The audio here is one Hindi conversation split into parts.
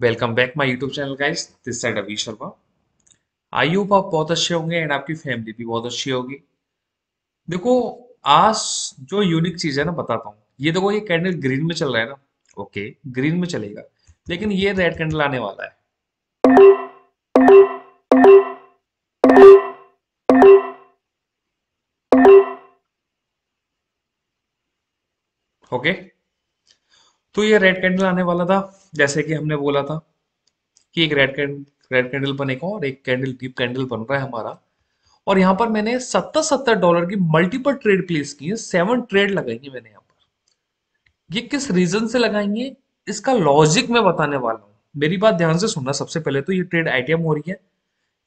Welcome back my YouTube channel guys this side Abhi Sharma I hope आप बहुत अच्छे होंगे एंड आपकी फैमिली भी बहुत अच्छी होगी। देखो, आज जो यूनिक चीज़ है ना, बताता हूँ। ये देखो, ये कैंडल ग्रीन में चल रहा है ना। ओके ग्रीन में चलेगा। लेकिन ये रेड कैंडल आने वाला है। ओके तो ये रेड कैंडल आने वाला था, जैसे कि हमने बोला था कि एक रेड कैंडल रेड कैंडल बनेगा और एक कैंडल डीप कैंडल बन रहा है हमारा। और यहाँ पर मैंने सत्तर सत्तर डॉलर की मल्टीपल ट्रेड प्लेस की है सेवन ट्रेड लगाएँगे मैंने यहाँ पर। ये किस रीजन से लगाएँगे इसका लॉजिक मैं बताने वाला हूँ। मेरी बात ध्यान से सुनना सबसे पहले तो ये ट्रेड आईटीएम हो रही है।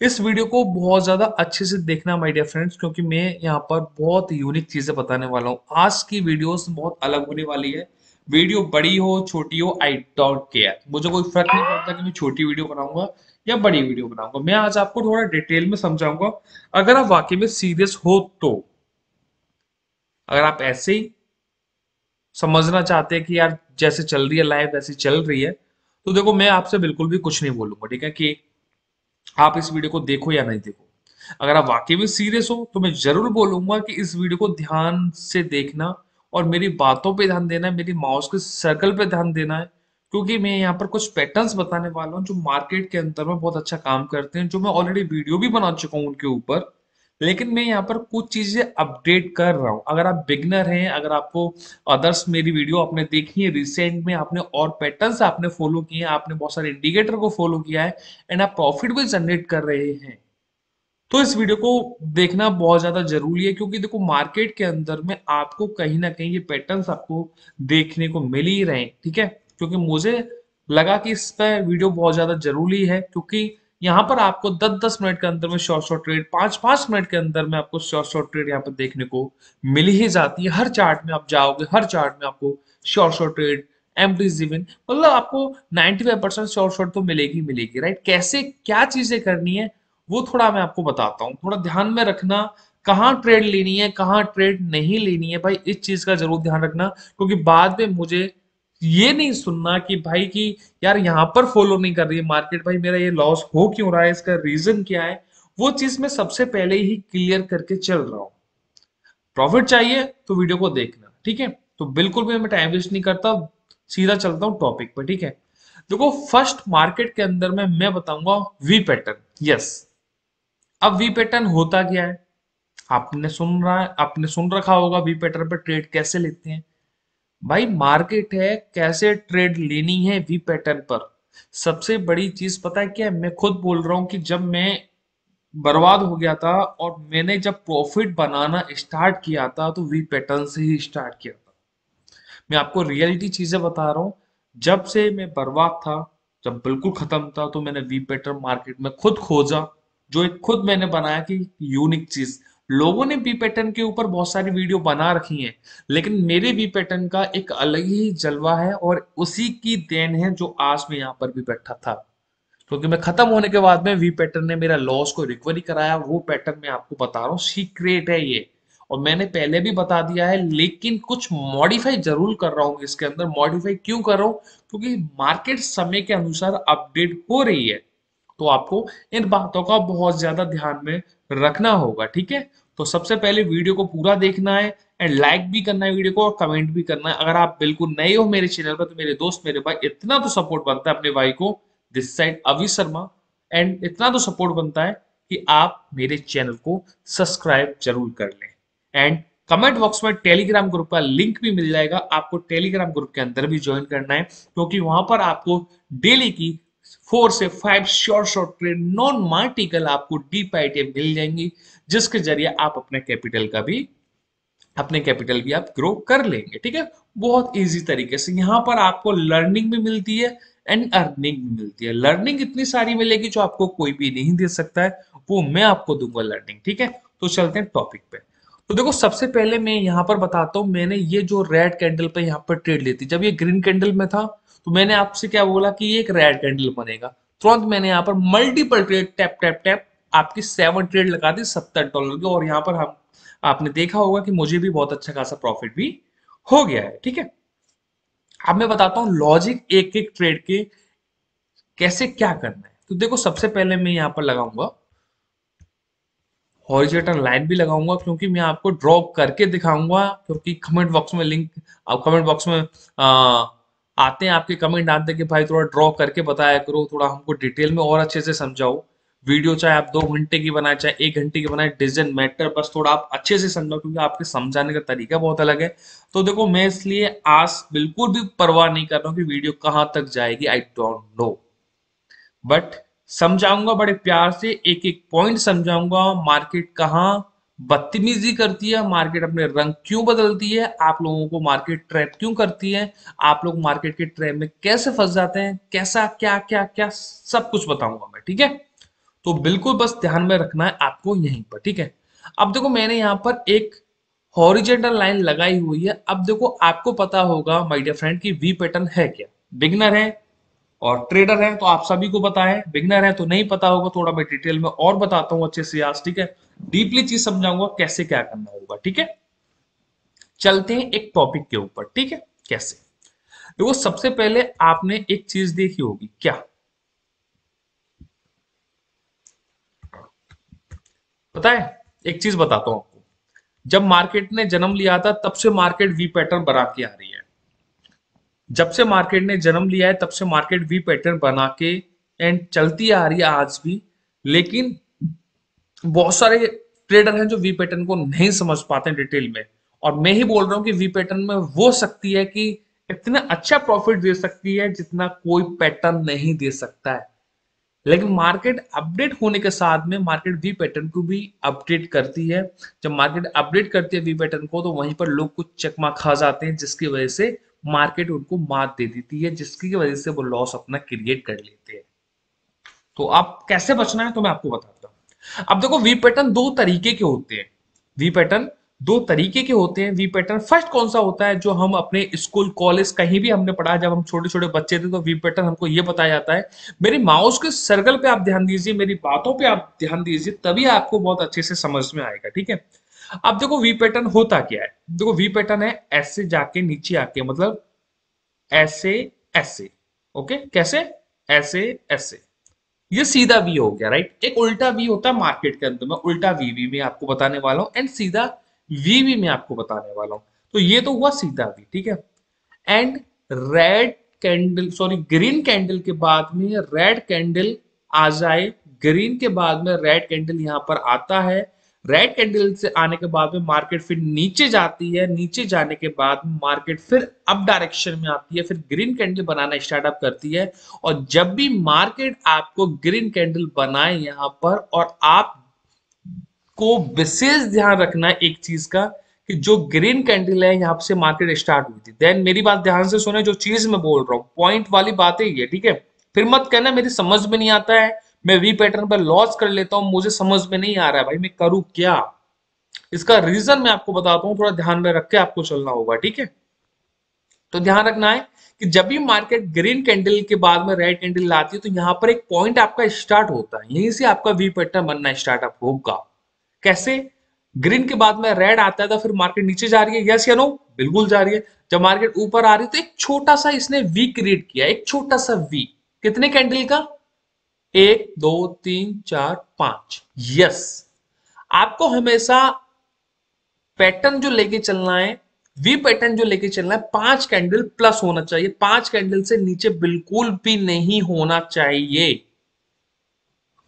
इस वीडियो को बहुत ज़्यादा अच्छे से देखना माय डियर फ्रेंड्स क्योंकि मैं यहाँ पर बहुत यूनिक चीज़ें बताने वाला हूँ। आज की वीडियोस बहुत अलग होने वाली है। वीडियो बड़ी हो, छोटी हो आई डोंट केयर मुझे कोई फ़र्क नहीं पड़ता कि मैं छोटी वीडियो बनाऊँगा या बड़ी वीडियो बनाऊँगा। मैं आज आपको थोड़ा डिटेल में समझाऊँगा। अगर आप वाकई में सीरियस हो तो अगर आप ऐसे ही समझना चाहते हैं कि यार जैसे चल रही है लाइफ वैसी चल रही है तो देखो मैं आपसे बिल्कुल भी कुछ नहीं बोलूँगा, ठीक है, कि आप इस वीडियो को देखो या नहीं देखो। अगर आप वाकई में सीरियस हो तो मैं ज़रूर बोलूँगा कि इस वीडियो को ध्यान से देखना और मेरी बातों पे ध्यान देना है, मेरी माउस के सर्कल पे ध्यान देना है, क्योंकि मैं यहाँ पर कुछ पैटर्न्स बताने वाला हूँ जो मार्केट के अंदर में बहुत अच्छा काम करते हैं, जो मैं ऑलरेडी वीडियो भी बना चुका हूँ उनके ऊपर, लेकिन मैं यहाँ पर कुछ चीज़ें अपडेट कर रहा हूँ। अगर आप बिगनर हैं, अगर आपको अदर्स मेरी वीडियो आपने देखी है रिसेंट में आपने और पैटर्न्स आपने फॉलो किए हैं, आपने बहुत सारे इंडिकेटर को फॉलो किया है एंड आप प्रॉफिट भी जनरेट कर रहे हैं। तो इस वीडियो को देखना बहुत ज़्यादा ज़रूरी है, क्योंकि देखो मार्केट के अंदर में आपको कहीं ना कहीं ये पैटर्न्स आपको देखने को मिल ही रहे ठीक है? क्योंकि मुझे लगा कि इस पर वीडियो बहुत ज़्यादा ज़रूरी है, क्योंकि यहाँ पर आपको 10-10 मिनट के अंदर में शॉर्ट शॉर्ट ट्रेड पाँच पाँच मिनट के अंदर में आपको शॉर्ट शॉर्ट ट्रेड यहाँ पर देखने को मिल ही जाती है। हर चार्ट में आप जाओगे, हर चार्ट में आपको शॉर्ट शॉर्ट ट्रेड एम्प्लीजिवन मतलब आपको 95 परसेंट शॉर्ट शॉर्ट तो मिलेगी मिलेगी राइट कैसे, क्या चीज़ें करनी है वो थोड़ा मैं आपको बताता हूँ। थोड़ा ध्यान में रखना, कहाँ ट्रेड लेनी है, कहाँ ट्रेड नहीं लेनी है, भाई इस चीज़ का ज़रूर ध्यान रखना, क्योंकि बाद में मुझे ये नहीं सुनना कि भाई कि यार यहाँ पर फॉलो नहीं कर रही है मार्केट भाई मेरा ये लॉस हो क्यों रहा है, इसका रीजन क्या है? वो चीज़ मैं सबसे पहले ही क्लियर करके चल रहा हूँ। प्रॉफिट चाहिए तो वीडियो को देखना, ठीक है? तो बिल्कुल भी मैं टाइम वेस्ट नहीं करता, सीधा चलता हूँ टॉपिक पर ठीक है? देखो फ़र्स्ट मार्केट के अंदर में, मैं बताऊँगा वी पैटर्न यस अब वी पैटर्न होता क्या है? आपने सुन रहा है आपने सुन रखा होगा वी पैटर्न पर ट्रेड कैसे लेते हैं? भाई मार्केट है, कैसे ट्रेड लेनी है वी पैटर्न पर? सबसे बड़ी चीज़ पता है क्या है? मैं खुद बोल रहा हूँ कि जब मैं बर्बाद हो गया था और मैंने जब प्रॉफिट बनाना स्टार्ट किया था तो वी पैटर्न से ही स्टार्ट किया था। मैं आपको रियलिटी चीज़ें बता रहा हूँ। जब से मैं बर्बाद था, जब बिल्कुल खत्म था तो मैंने वी पैटर्न मार्केट में खुद खोजा। जो एक खुद मैंने बनाया कि यूनिक चीज़। लोगों ने बी पैटर्न के ऊपर बहुत सारी वीडियो बना रखी हैं, लेकिन मेरे बी पैटर्न का एक अलग ही जलवा है और उसी की देन है जो आज मैं यहाँ पर भी बैठा था। क्योंकि मैं खत्म होने के बाद में वी पैटर्न ने मेरा लॉस को रिकवरी कराया, वो पैटर्न मैं आपको बता रहा हूँ सीक्रेट है ये। और मैंने पहले भी बता दिया है, लेकिन कुछ मॉडिफाई ज़रूर कर रहा हूँ इसके अंदर। मॉडिफाई क्यों कर रहा हूँ? क्योंकि मार्केट समय के अनुसार अपडेट हो रही है। तो आपको इन बातों का बहुत ज़्यादा ध्यान में रखना होगा, ठीक है? तो सबसे पहले वीडियो को पूरा देखना है एंड लाइक भी करना है वीडियो को और कमेंट भी करना है। अगर आप बिल्कुल नए हो मेरे चैनल पर तो मेरे दोस्त, मेरे भाई, इतना तो सपोर्ट बनता है अपने भाई को। This side Abhi Sharma and इतना तो सपोर्ट बनता है कि आप मेरे चैनल को सब्सक्राइब ज़रूर कर लें। एंड कमेंट बॉक्स में टेलीग्राम ग्रुप का लिंक भी मिल जाएगा। आपको टेलीग्राम ग्रुप के अंदर भी ज्वाइन करना है, क्योंकि तो वहाँ पर आपको डेली की फोर से five short short trade non martingale आपको डीप आईटीएम मिल जाएँगी, जिसके ज़रिए आप अपने कैपिटल का भी, अपने कैपिटल भी आप ग्रो कर लेंगे, ठीक है? बहुत इजी तरीके से। यहाँ पर आपको लर्निंग भी मिलती है एंड अर्निंग भी मिलती है। लर्निंग इतनी सारी मिलेगी जो आपको कोई भी नहीं दे सकता है, वो मैं आपको दूँगा लर्निंग ठीक है? तो चलते हैं टॉपिक पे। तो देखो, सबसे पहले मैं यहाँ पर बताता हूँ, मैंने ये जो रेड कैंडल पे यहाँ पर ट्रेड ली थी, जब ये ग्रीन कैंडल में था तो मैंने आपसे क्या बोला कि एक रेड कैंडल बनेगा। तुरंत मैंने यहाँ पर multiple trade tap tap tap आपकी सेवन ट्रेड लगा दी सत्तर डॉलर की। और यहाँ पर हम आपने देखा होगा कि मुझे भी बहुत अच्छा खासा प्रॉफिट भी हो गया है ठीक है? अब मैं बताता हूँ लॉजिक एक एक ट्रेड के कैसे क्या करना है। तो देखो सबसे पहले मैं यहाँ पर लगाऊँगा। हॉरिजॉन्टल लाइन भी लगाऊँगा क्योंकि मैं आपको ड्रॉ करके दिखाऊँगा क्योंकि कमेंट बॉक्स में लिंक कमेंट बॉक्स में आ, आते हैं आपके कमेंट आते हैं कि भाई थोड़ा ड्रॉ करके बताया करो, थोड़ा हमको डिटेल में और अच्छे से समझाओ। वीडियो चाहे आप दो घंटे की बनाए, चाहे एक घंटे की बनाए डिजन मैटर बस थोड़ा आप अच्छे से समझाओ क्योंकि आपके समझाने का तरीका बहुत अलग है। तो देखो, मैं इसलिए आज बिल्कुल भी परवाह नहीं कर रहा हूँ कि वीडियो कहाँ तक जाएगी आई डोंट नो बट समझाऊँगा, बड़े प्यार से एक एक पॉइंट समझाऊँगा मार्केट कहाँ बदतमीजी करती है मार्केट अपने रंग क्यों बदलती है, आप लोगों को मार्केट ट्रैप क्यों करती है, आप लोग मार्केट के ट्रैप में कैसे फंस जाते हैं, कैसा, क्या क्या क्या, सब कुछ बताऊँगा मैं, ठीक है? तो बिल्कुल बस ध्यान में रखना है आपको यहीं पर, ठीक है? अब देखो, मैंने यहाँ पर एक हॉरिजेंटल लाइन लगाई हुई है। अब देखो, आपको पता होगा माय डियर फ्रेंड की वी पैटर्न है क्या? बिगनर है और ट्रेडर है तो आप सभी को पता है। बिगनर है तो नहीं पता होगा, थोड़ा मैं डिटेल में और बताता हूँ अच्छे से आज, ठीक है? डीपली चीज़ समझाऊँगा कैसे क्या करना होगा, ठीक है? चलते हैं एक टॉपिक के ऊपर, ठीक है? कैसे? देखो सबसे पहले आपने एक चीज़ देखी होगी, क्या? पता है? एक चीज़ बताता हूँ आपको। जब मार्केट ने जन्म लिया था, तब से मार्केट वी पैटर्न बना के आ रही है। जब से मार्केट ने जन्म लिया है, तब से मार्केट वी पैटर्न बना के एंड चलती आ रही है आज भी, लेकिन बहुत सारे ट्रेडर हैं जो वी पैटर्न को नहीं समझ पाते डिटेल में। और मैं ही बोल रहा हूँ कि वी पैटर्न में वो सकती है कि इतना अच्छा प्रॉफिट दे सकती है जितना कोई पैटर्न नहीं दे सकता है। लेकिन मार्केट अपडेट होने के साथ में मार्केट वी पैटर्न को भी अपडेट करती है। जब मार्केट अपडेट करती है वी पैटर्न को तो वहीं पर लोग कुछ चकमा खा जाते हैं, जिसकी वजह से मार्केट उनको मात दे देती है, जिसकी वजह से वो लॉस अपना क्रिएट कर लेते हैं। तो आप कैसे बचना है तो मैं आपको बताता हूँ। अब देखो वी पैटर्न दो तरीके के होते हैं। वी पैटर्न दो तरीके के होते हैं। वी पैटर्न फ़र्स्ट कौन सा होता है जो हम अपने स्कूल कॉलेज कहीं भी हमने पढ़ा, जब हम छोटे छोटे बच्चे थे तो वी पैटर्न हमको ये बताया जाता है। मेरी माउस के सर्कल पे आप ध्यान दीजिए, मेरी बातों पे आप ध्यान दीजिए, तभी आपको बहुत अच्छे से समझ में आएगा, ठीक है? अब देखो वी पैटर्न होता क्या है? देखो वी पैटर्न है ऐसे जाके नीचे आके मतलब ऐसे ऐसे ओके कैसे? ऐसे ऐसे। ये सीधा वी हो गया राइट एक उल्टा वी होता है मार्केट के अंदर में, उल्टा वी वी में आपको बताने वाला हूँ एंड सीधा वी वी में आपको बताने वाला हूँ। तो ये तो हुआ सीधा वी ठीक है? And red candle sorry green candle के बाद में रेड कैंडल आ जाए ग्रीन के बाद में रेड कैंडल यहाँ पर आता है रेड कैंडल से आने के बाद में मार्केट फिर नीचे जाती है। नीचे जाने के बाद मार्केट फिर अप डायरेक्शन में आती है। फिर ग्रीन कैंडल बनाना स्टार्टअप करती है। और जब भी मार्केट आपको ग्रीन कैंडल बनाए यहाँ पर और आप को विशेष ध्यान रखना एक चीज़ का कि जो ग्रीन कैंडल है यहाँ से मार्केट स्टार्ट हुई थी। देन मेरी बात ध्यान से सुने, जो चीज़ मैं बोल रहा हूँ। पॉइंट वाली बात है ये, ठीक है? फिर मत कहना, मेरी समझ में नहीं आता है। मैं वी पैटर्न पर लॉस कर लेता हूँ, मुझे समझ में नहीं आ रहा है भाई, मैं करूँ क्या? इसका रीजन मैं आपको बताता हूँ, थोड़ा ध्यान में रख के आपको चलना होगा, ठीक है? तो ध्यान रखना है कि जब भी मार्केट ग्रीन कैंडल के बाद में रेड कैंडल लाती है तो यहाँ पर एक पॉइंट आपका स्टार्ट होता है। यहीं से आपका वी पैटर्न बनना स्टार्टअप होगा। कैसे? ग्रीन के बाद में रेड आता है तो फिर मार्केट नीचे जा रही है यस या नो बिल्कुल जा रही है। जब मार्केट ऊपर आ रही है तो एक छोटा सा इसने वी क्रिएट किया, एक छोटा सा वी कितने कैंडल का? एक, दो, तीन, चार, पाँच। यस आपको हमेशा पैटर्न जो लेके चलना है वी पैटर्न जो लेके चलना है, पाँच कैंडल प्लस होना चाहिए। पाँच कैंडल से नीचे बिल्कुल भी नहीं होना चाहिए।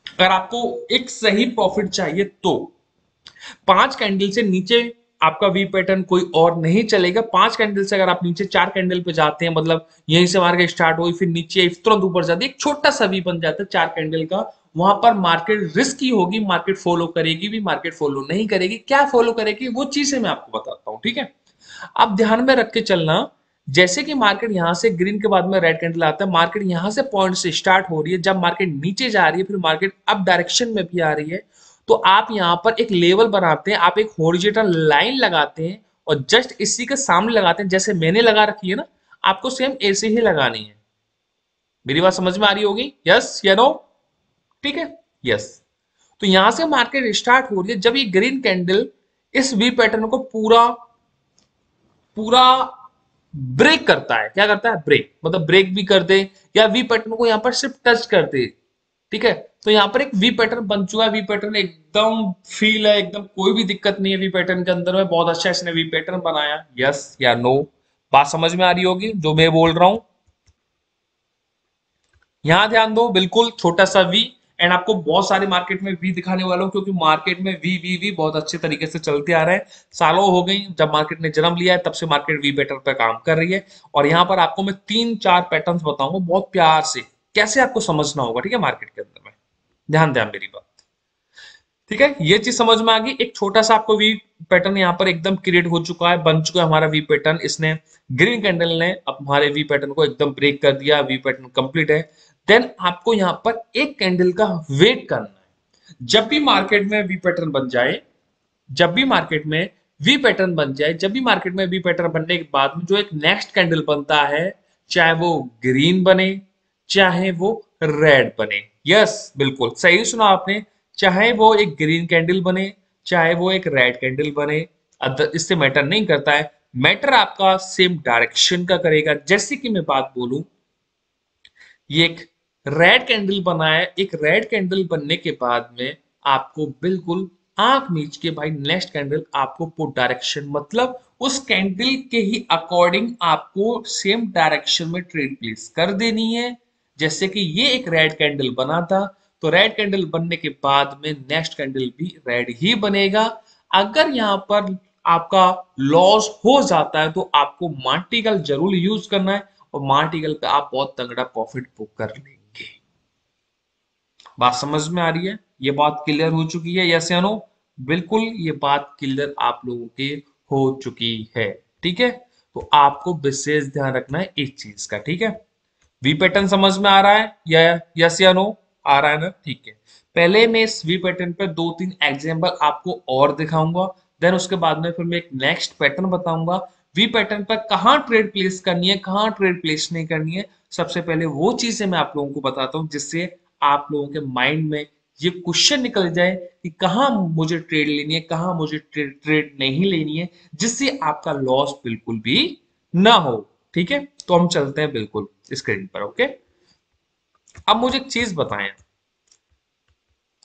अगर आपको एक सही प्रॉफिट चाहिए तो। पाँच कैंडल से नीचे आपका वी पैटर्न कोई और नहीं चलेगा। पाँच कैंडल से अगर आप नीचे चार कैंडल पे जाते हैं मतलब यहीं से मार्केट स्टार्ट हुई, फिर नीचे तुरंत ऊपर जाती है, एक छोटा सा वी बन जाता है चार कैंडल का। वहाँ पर मार्केट रिस्क ही होगी मार्केट फॉलो करेगी भी मार्केट फॉलो नहीं करेगी। क्या फॉलो करेगी, वो चीज़ें मैं आपको बताता हूँ, ठीक है? अब ध्यान में रख के चलना, जैसे कि मार्केट यहाँ से ग्रीन के बाद में रेड कैंडल आता है मार्केट यहाँ से पॉइंट से स्टार्ट हो रही है। जब मार्केट नीचे जा रही है, फिर मार्केट अप डायरेक्शन में भी आ रही है। तो आप यहाँ पर एक लेवल बनाते हैं, आप एक होरिजेंटल लाइन लगाते हैं और जस्ट इसी के सामने लगाते हैं, जैसे मैंने लगा रखी है ना, आपको सेम ऐसे ही लगानी है। मेरी बात समझ में आ रही होगी? यस या नो ठीक है? यस तो यहाँ से मार्केट स्टार्ट हो रही है, जब ये ग्रीन कैंडल इस वी पैटर्न को पूरा पूरा ब्रेक करता है। क्या करता है? ब्रेक मतलब ब्रेक भी कर दे, या वी पैटर्न को यहाँ पर सिर्फ़ टच कर दे। ठीक है? तो यहाँ पर एक वी पैटर्न बन चुका है। वी पैटर्न एकदम फील है, एकदम कोई भी दिक्कत नहीं है वी पैटर्न के अंदर में। बहुत अच्छा इसने वी पैटर्न बनाया। यस या नो बात समझ में आ रही होगी, जो मैं बोल रहा हूँ। यहाँ ध्यान दो, बिल्कुल छोटा सा वी एंड आपको बहुत सारे मार्केट में वी दिखाने वाला हूँ, क्योंकि मार्केट में वी वी वी बहुत अच्छे तरीके से चलते आ रहे हैं। सालों हो गई, जब मार्केट ने जन्म लिया है, तब से मार्केट वी पैटर्न पर काम कर रही है। और यहाँ पर आपको मैं तीन, चार पैटर्न बताऊँगा, बहुत प्यार से। कैसे आपको समझना होगा, ठीक है मार्केट के अंदर? ध्यान ध्यान मेरी बात। ठीक है? ये चीज़ समझ में आ गई। एक छोटा सा आपको वी पैटर्न यहाँ पर एकदम क्रिएट हो चुका है, बन चुका है हमारा वी पैटर्न इसने ग्रीन कैंडल ने अब हमारे वी पैटर्न को एकदम ब्रेक कर दिया वी पैटर्न कंप्लीट है। देन आपको यहाँ पर एक कैंडल का वेट करना है। जब भी मार्केट में वी पैटर्न बन जाए, जब भी मार्केट में वी पैटर्न बन जाए, जब भी मार्केट में वी पैटर्न बनने के बाद में जो एक नेक्स्ट कैंडल बनता है, चाहे वो ग्रीन बने, चाहे वो रेड बने। यस बिल्कुल। सही सुना आपने। चाहे वो एक ग्रीन कैंडल बने, चाहे वो एक रेड कैंडल बने इससे मैटर नहीं करता है। मैटर आपका सेम डायरेक्शन का करेगा। जैसे कि मैं बात बोलूँ, ये एक रेड कैंडल बना है। एक रेड कैंडल बनने के बाद में आपको बिल्कुल आँख मीच के भाई नेक्स्ट कैंडल आपको पुट डायरेक्शन मतलब उस कैंडल के ही अकॉर्डिंग आपको सेम डायरेक्शन में ट्रेड प्लेस कर देनी है। जैसे कि ये एक रेड कैंडल बना था तो रेड कैंडल बनने के बाद में नेक्स्ट कैंडल भी रेड ही बनेगा। अगर यहाँ पर आपका लॉस हो जाता है तो आपको मार्टिकल ज़रूर यूज़ करना है और मार्टिकल पे आप बहुत तगड़ा प्रॉफिट बुक कर लेंगे। बात समझ में आ रही है? ये बात क्लियर हो चुकी है? यस या नो बिल्कुल, ये बात क्लियर आप लोगों के हो चुकी है। ठीक है? तो आपको विशेष ध्यान रखना है इस चीज़ का, ठीक है? वी पैटर्न समझ में आ रहा है? या यस या नो आ रहा है ना? ठीक है। पहले मैं इस वी पैटर्न पर दो तीन एग्ज़ाम्पल आपको और दिखाऊँगा। देन उसके बाद में फिर मैं एक नेक्स्ट पैटर्न बताऊँगा। वी पैटर्न पर कहाँ ट्रेड प्लेस करनी है कहाँ ट्रेड प्लेस नहीं करनी है सबसे पहले वो चीज़ें मैं आप लोगों को बताता हूँ जिससे आप लोगों के माइंड में ये क्वेश्चन निकल जाए कि कहाँ मुझे ट्रेड लेनी है कहाँ मुझे ट्रेड, ट्रेड नहीं लेनी है जिससे आपका लॉस बिल्कुल भी ना हो। ठीक है? तो हम चलते हैं बिल्कुल स्क्रीन पर ओके अब मुझे एक चीज़ बताएँ।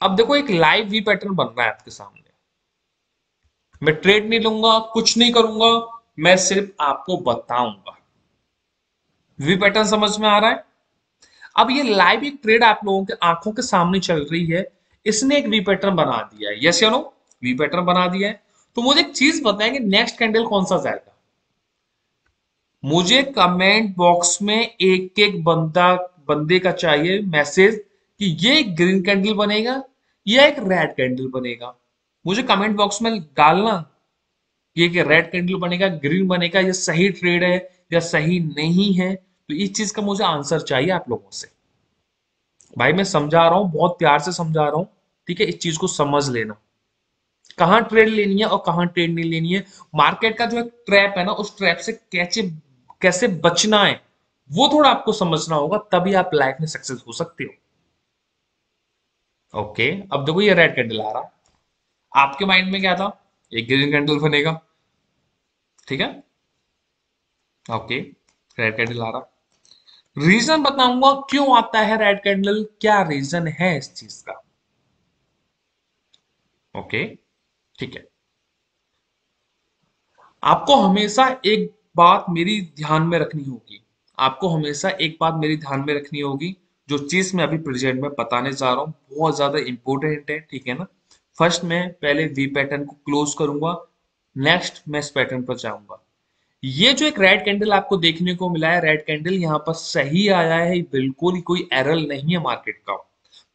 अब देखो, एक लाइव वी पैटर्न बन रहा है आपके सामने। मैं ट्रेड नहीं लूँगा, कुछ नहीं करूँगा, मैं सिर्फ़ आपको बताऊँगा। वी पैटर्न समझ में आ रहा है? अब ये लाइव एक ट्रेड आप लोगों के आँखों के सामने चल रही है, इसने एक वी पैटर्न बना दिया है। यस या नो वी पैटर्न बना दिया है। तो मुझे एक चीज़ बताएँगे नेक्स्ट कैंडल कौन सा जाएगा? मुझे कमेंट बॉक्स में एक एक बंदा, बंदे का चाहिए मैसेज कि ये ग्रीन कैंडल बनेगा, या एक रेड कैंडल बनेगा। मुझे कमेंट बॉक्स में डालना ये कि रेड कैंडल बनेगा ग्रीन बनेगा, ये सही ट्रेड है या सही नहीं है। तो इस चीज़ का मुझे आंसर चाहिए आप लोगों से। भाई, मैं समझा रहा हूँ, बहुत प्यार से समझा रहा हूँ, ठीक है? इस चीज़ को समझ लेना। कहाँ ट्रेड लेनी है और कहाँ ट्रेड नहीं लेनी है? मार्केट का जो एक ट्रैप है ना, उस ट्रैप से कैसे कैसे बचना है, वो थोड़ा आपको समझना होगा, तभी आप लाइफ में सक्सेस हो सकते हो। ओके, अब देखो ये रेड कैंडल आ रहा। आपके माइंड में क्या था? एक ग्रीन कैंडल बनेगा। ठीक है? ओके, रेड कैंडल आ रहा। रीजन बताऊँगा क्यों आता है रेड कैंडल, क्या रीजन है इस चीज़ का? ओके, ठीक है। आपको हमेशा एक बात मेरी ध्यान में रखनी होगी। आपको हमेशा एक बात मेरी ध्यान में रखनी होगी, जो चीज़ मैं अभी प्रेजेंट में बताने जा रहा हूँ, बहुत ज़्यादा इंपॉर्टेंट है, ठीक है ना? फ़र्स्ट मैं पहले वी पैटर्न को क्लोज करूँगा नेक्स्ट मैं इस पैटर्न पर जाऊँगा। ये जो एक रेड कैंडल आपको देखने को मिला है रेड कैंडल यहाँ पर सही आया है, बिल्कुल ही कोई एरल नहीं है मार्केट का।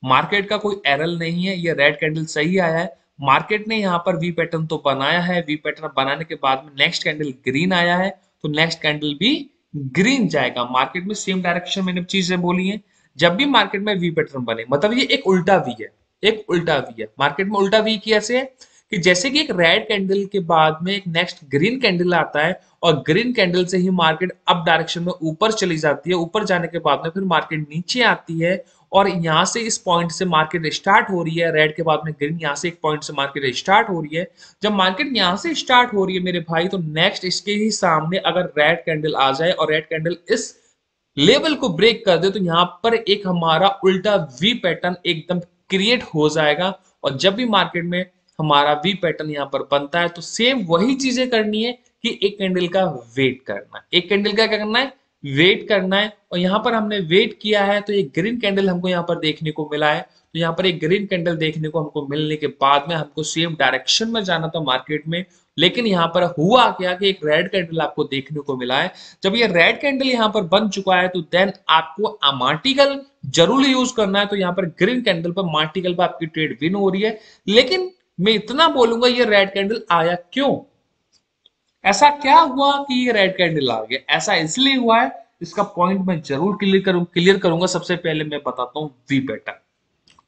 मार्केट का कोई एरल नहीं है, ये रेड कैंडल सही आया है। मार्केट ने यहाँ पर वी पैटर्न तो बनाया है वी पैटर्न बनाने के बाद में नेक्स्ट कैंडल ग्रीन आया है। तो नेक्स्ट कैंडल भी ग्रीन जाएगा। मार्केट में सेम डायरेक्शन मैंने चीज़ें बोली है। जब भी मार्केट में वी पैटर्न बने मतलब ये एक उल्टा वी है, एक उल्टा वी है। मार्केट में उल्टा वी कैसे है? कि जैसे कि एक रेड कैंडल के बाद में एक नेक्स्ट ग्रीन कैंडल आता है और ग्रीन कैंडल से ही मार्केट अप डायरेक्शन में ऊपर चली जाती है। ऊपर जाने के बाद में फिर मार्केट नीचे आती है और यहाँ से इस पॉइंट से मार्केट स्टार्ट हो रही है। रेड के बाद में ग्रीन यहाँ से एक पॉइंट से मार्केट स्टार्ट हो रही है। जब मार्केट यहाँ से स्टार्ट हो रही है मेरे भाई तो नेक्स्ट इसके ही सामने अगर रेड कैंडल आ जाए और रेड कैंडल इस लेवल को ब्रेक कर दे तो यहाँ पर एक हमारा उल्टा वी पैटर्न एकदम क्रिएट हो जाएगा। और जब भी मार्केट में हमारा वी पैटर्न यहाँ पर बनता है तो सेम वही चीज़ें करनी है कि एक कैंडल का वेट करना। एक कैंडल का क्या करना है? वेट करना है और यहाँ पर हमने वेट किया है तो ये ग्रीन कैंडल हमको यहाँ पर देखने को मिला है। तो यहाँ पर एक ग्रीन कैंडल देखने को हमको मिलने के बाद में हमको सेम डायरेक्शन में जाना था मार्केट में, लेकिन यहाँ पर हुआ क्या कि एक रेड कैंडल आपको देखने को मिला है। जब ये रेड कैंडल यहाँ पर बन चुका है तो देन आपको अमार्टिकल ज़रूर यूज़ करना है तो यहाँ पर ग्रीन कैंडल पर मार्टिकल पर आपकी ट्रेड विन हो रही है। लेकिन मैं इतना बोलूँगा, ये रेड कैंडल आया क्यों? ऐसा क्या हुआ कि ये रेड कैंडल आ गया? ऐसा इसलिए हुआ है, इसका पॉइंट मैं ज़रूर क्लियर करूँ क्लियर करूँगा। सबसे पहले मैं बताता हूँ वी पैटर्न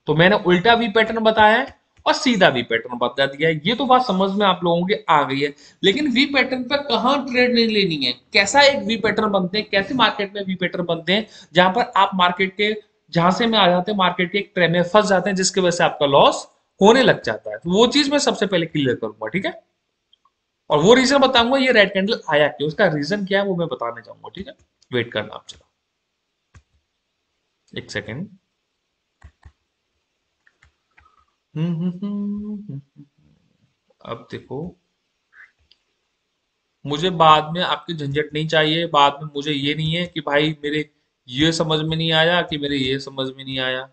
तो मैंने उल्टा वी पैटर्न बताया है और सीधा वी पैटर्न बता दिया है। ये तो बात समझ में आप लोगों के आ गई है। लेकिन वी पैटर्न पर कहाँ ट्रेड नहीं लेनी है? कैसा एक वी पैटर्न बनते हैं? कैसे मार्केट में वी पैटर्न बनते हैं? जहाँ पर आप मार्केट के, जहाँ से में आ जाते हैं मार्केट के एक ट्रेन में फंस जाते हैं, जिसकी वजह से आपका लॉस होने लग जाता है। तो वो चीज़ मैं सबसे पहले क्लियर करूँगा, ठीक है? और वो रीजन बताऊँगा, ये रेड कैंडल आया क्यों? उसका रीजन क्या है वो मैं बताने जाऊँगा, ठीक है? वेट करना आप चलो एक सेकेंड अब देखो। मुझे बाद में आपकी झंझट नहीं चाहिए, बाद में मुझे ये नहीं है कि भाई मेरे ये समझ में नहीं आया कि मेरे ये समझ में नहीं आया।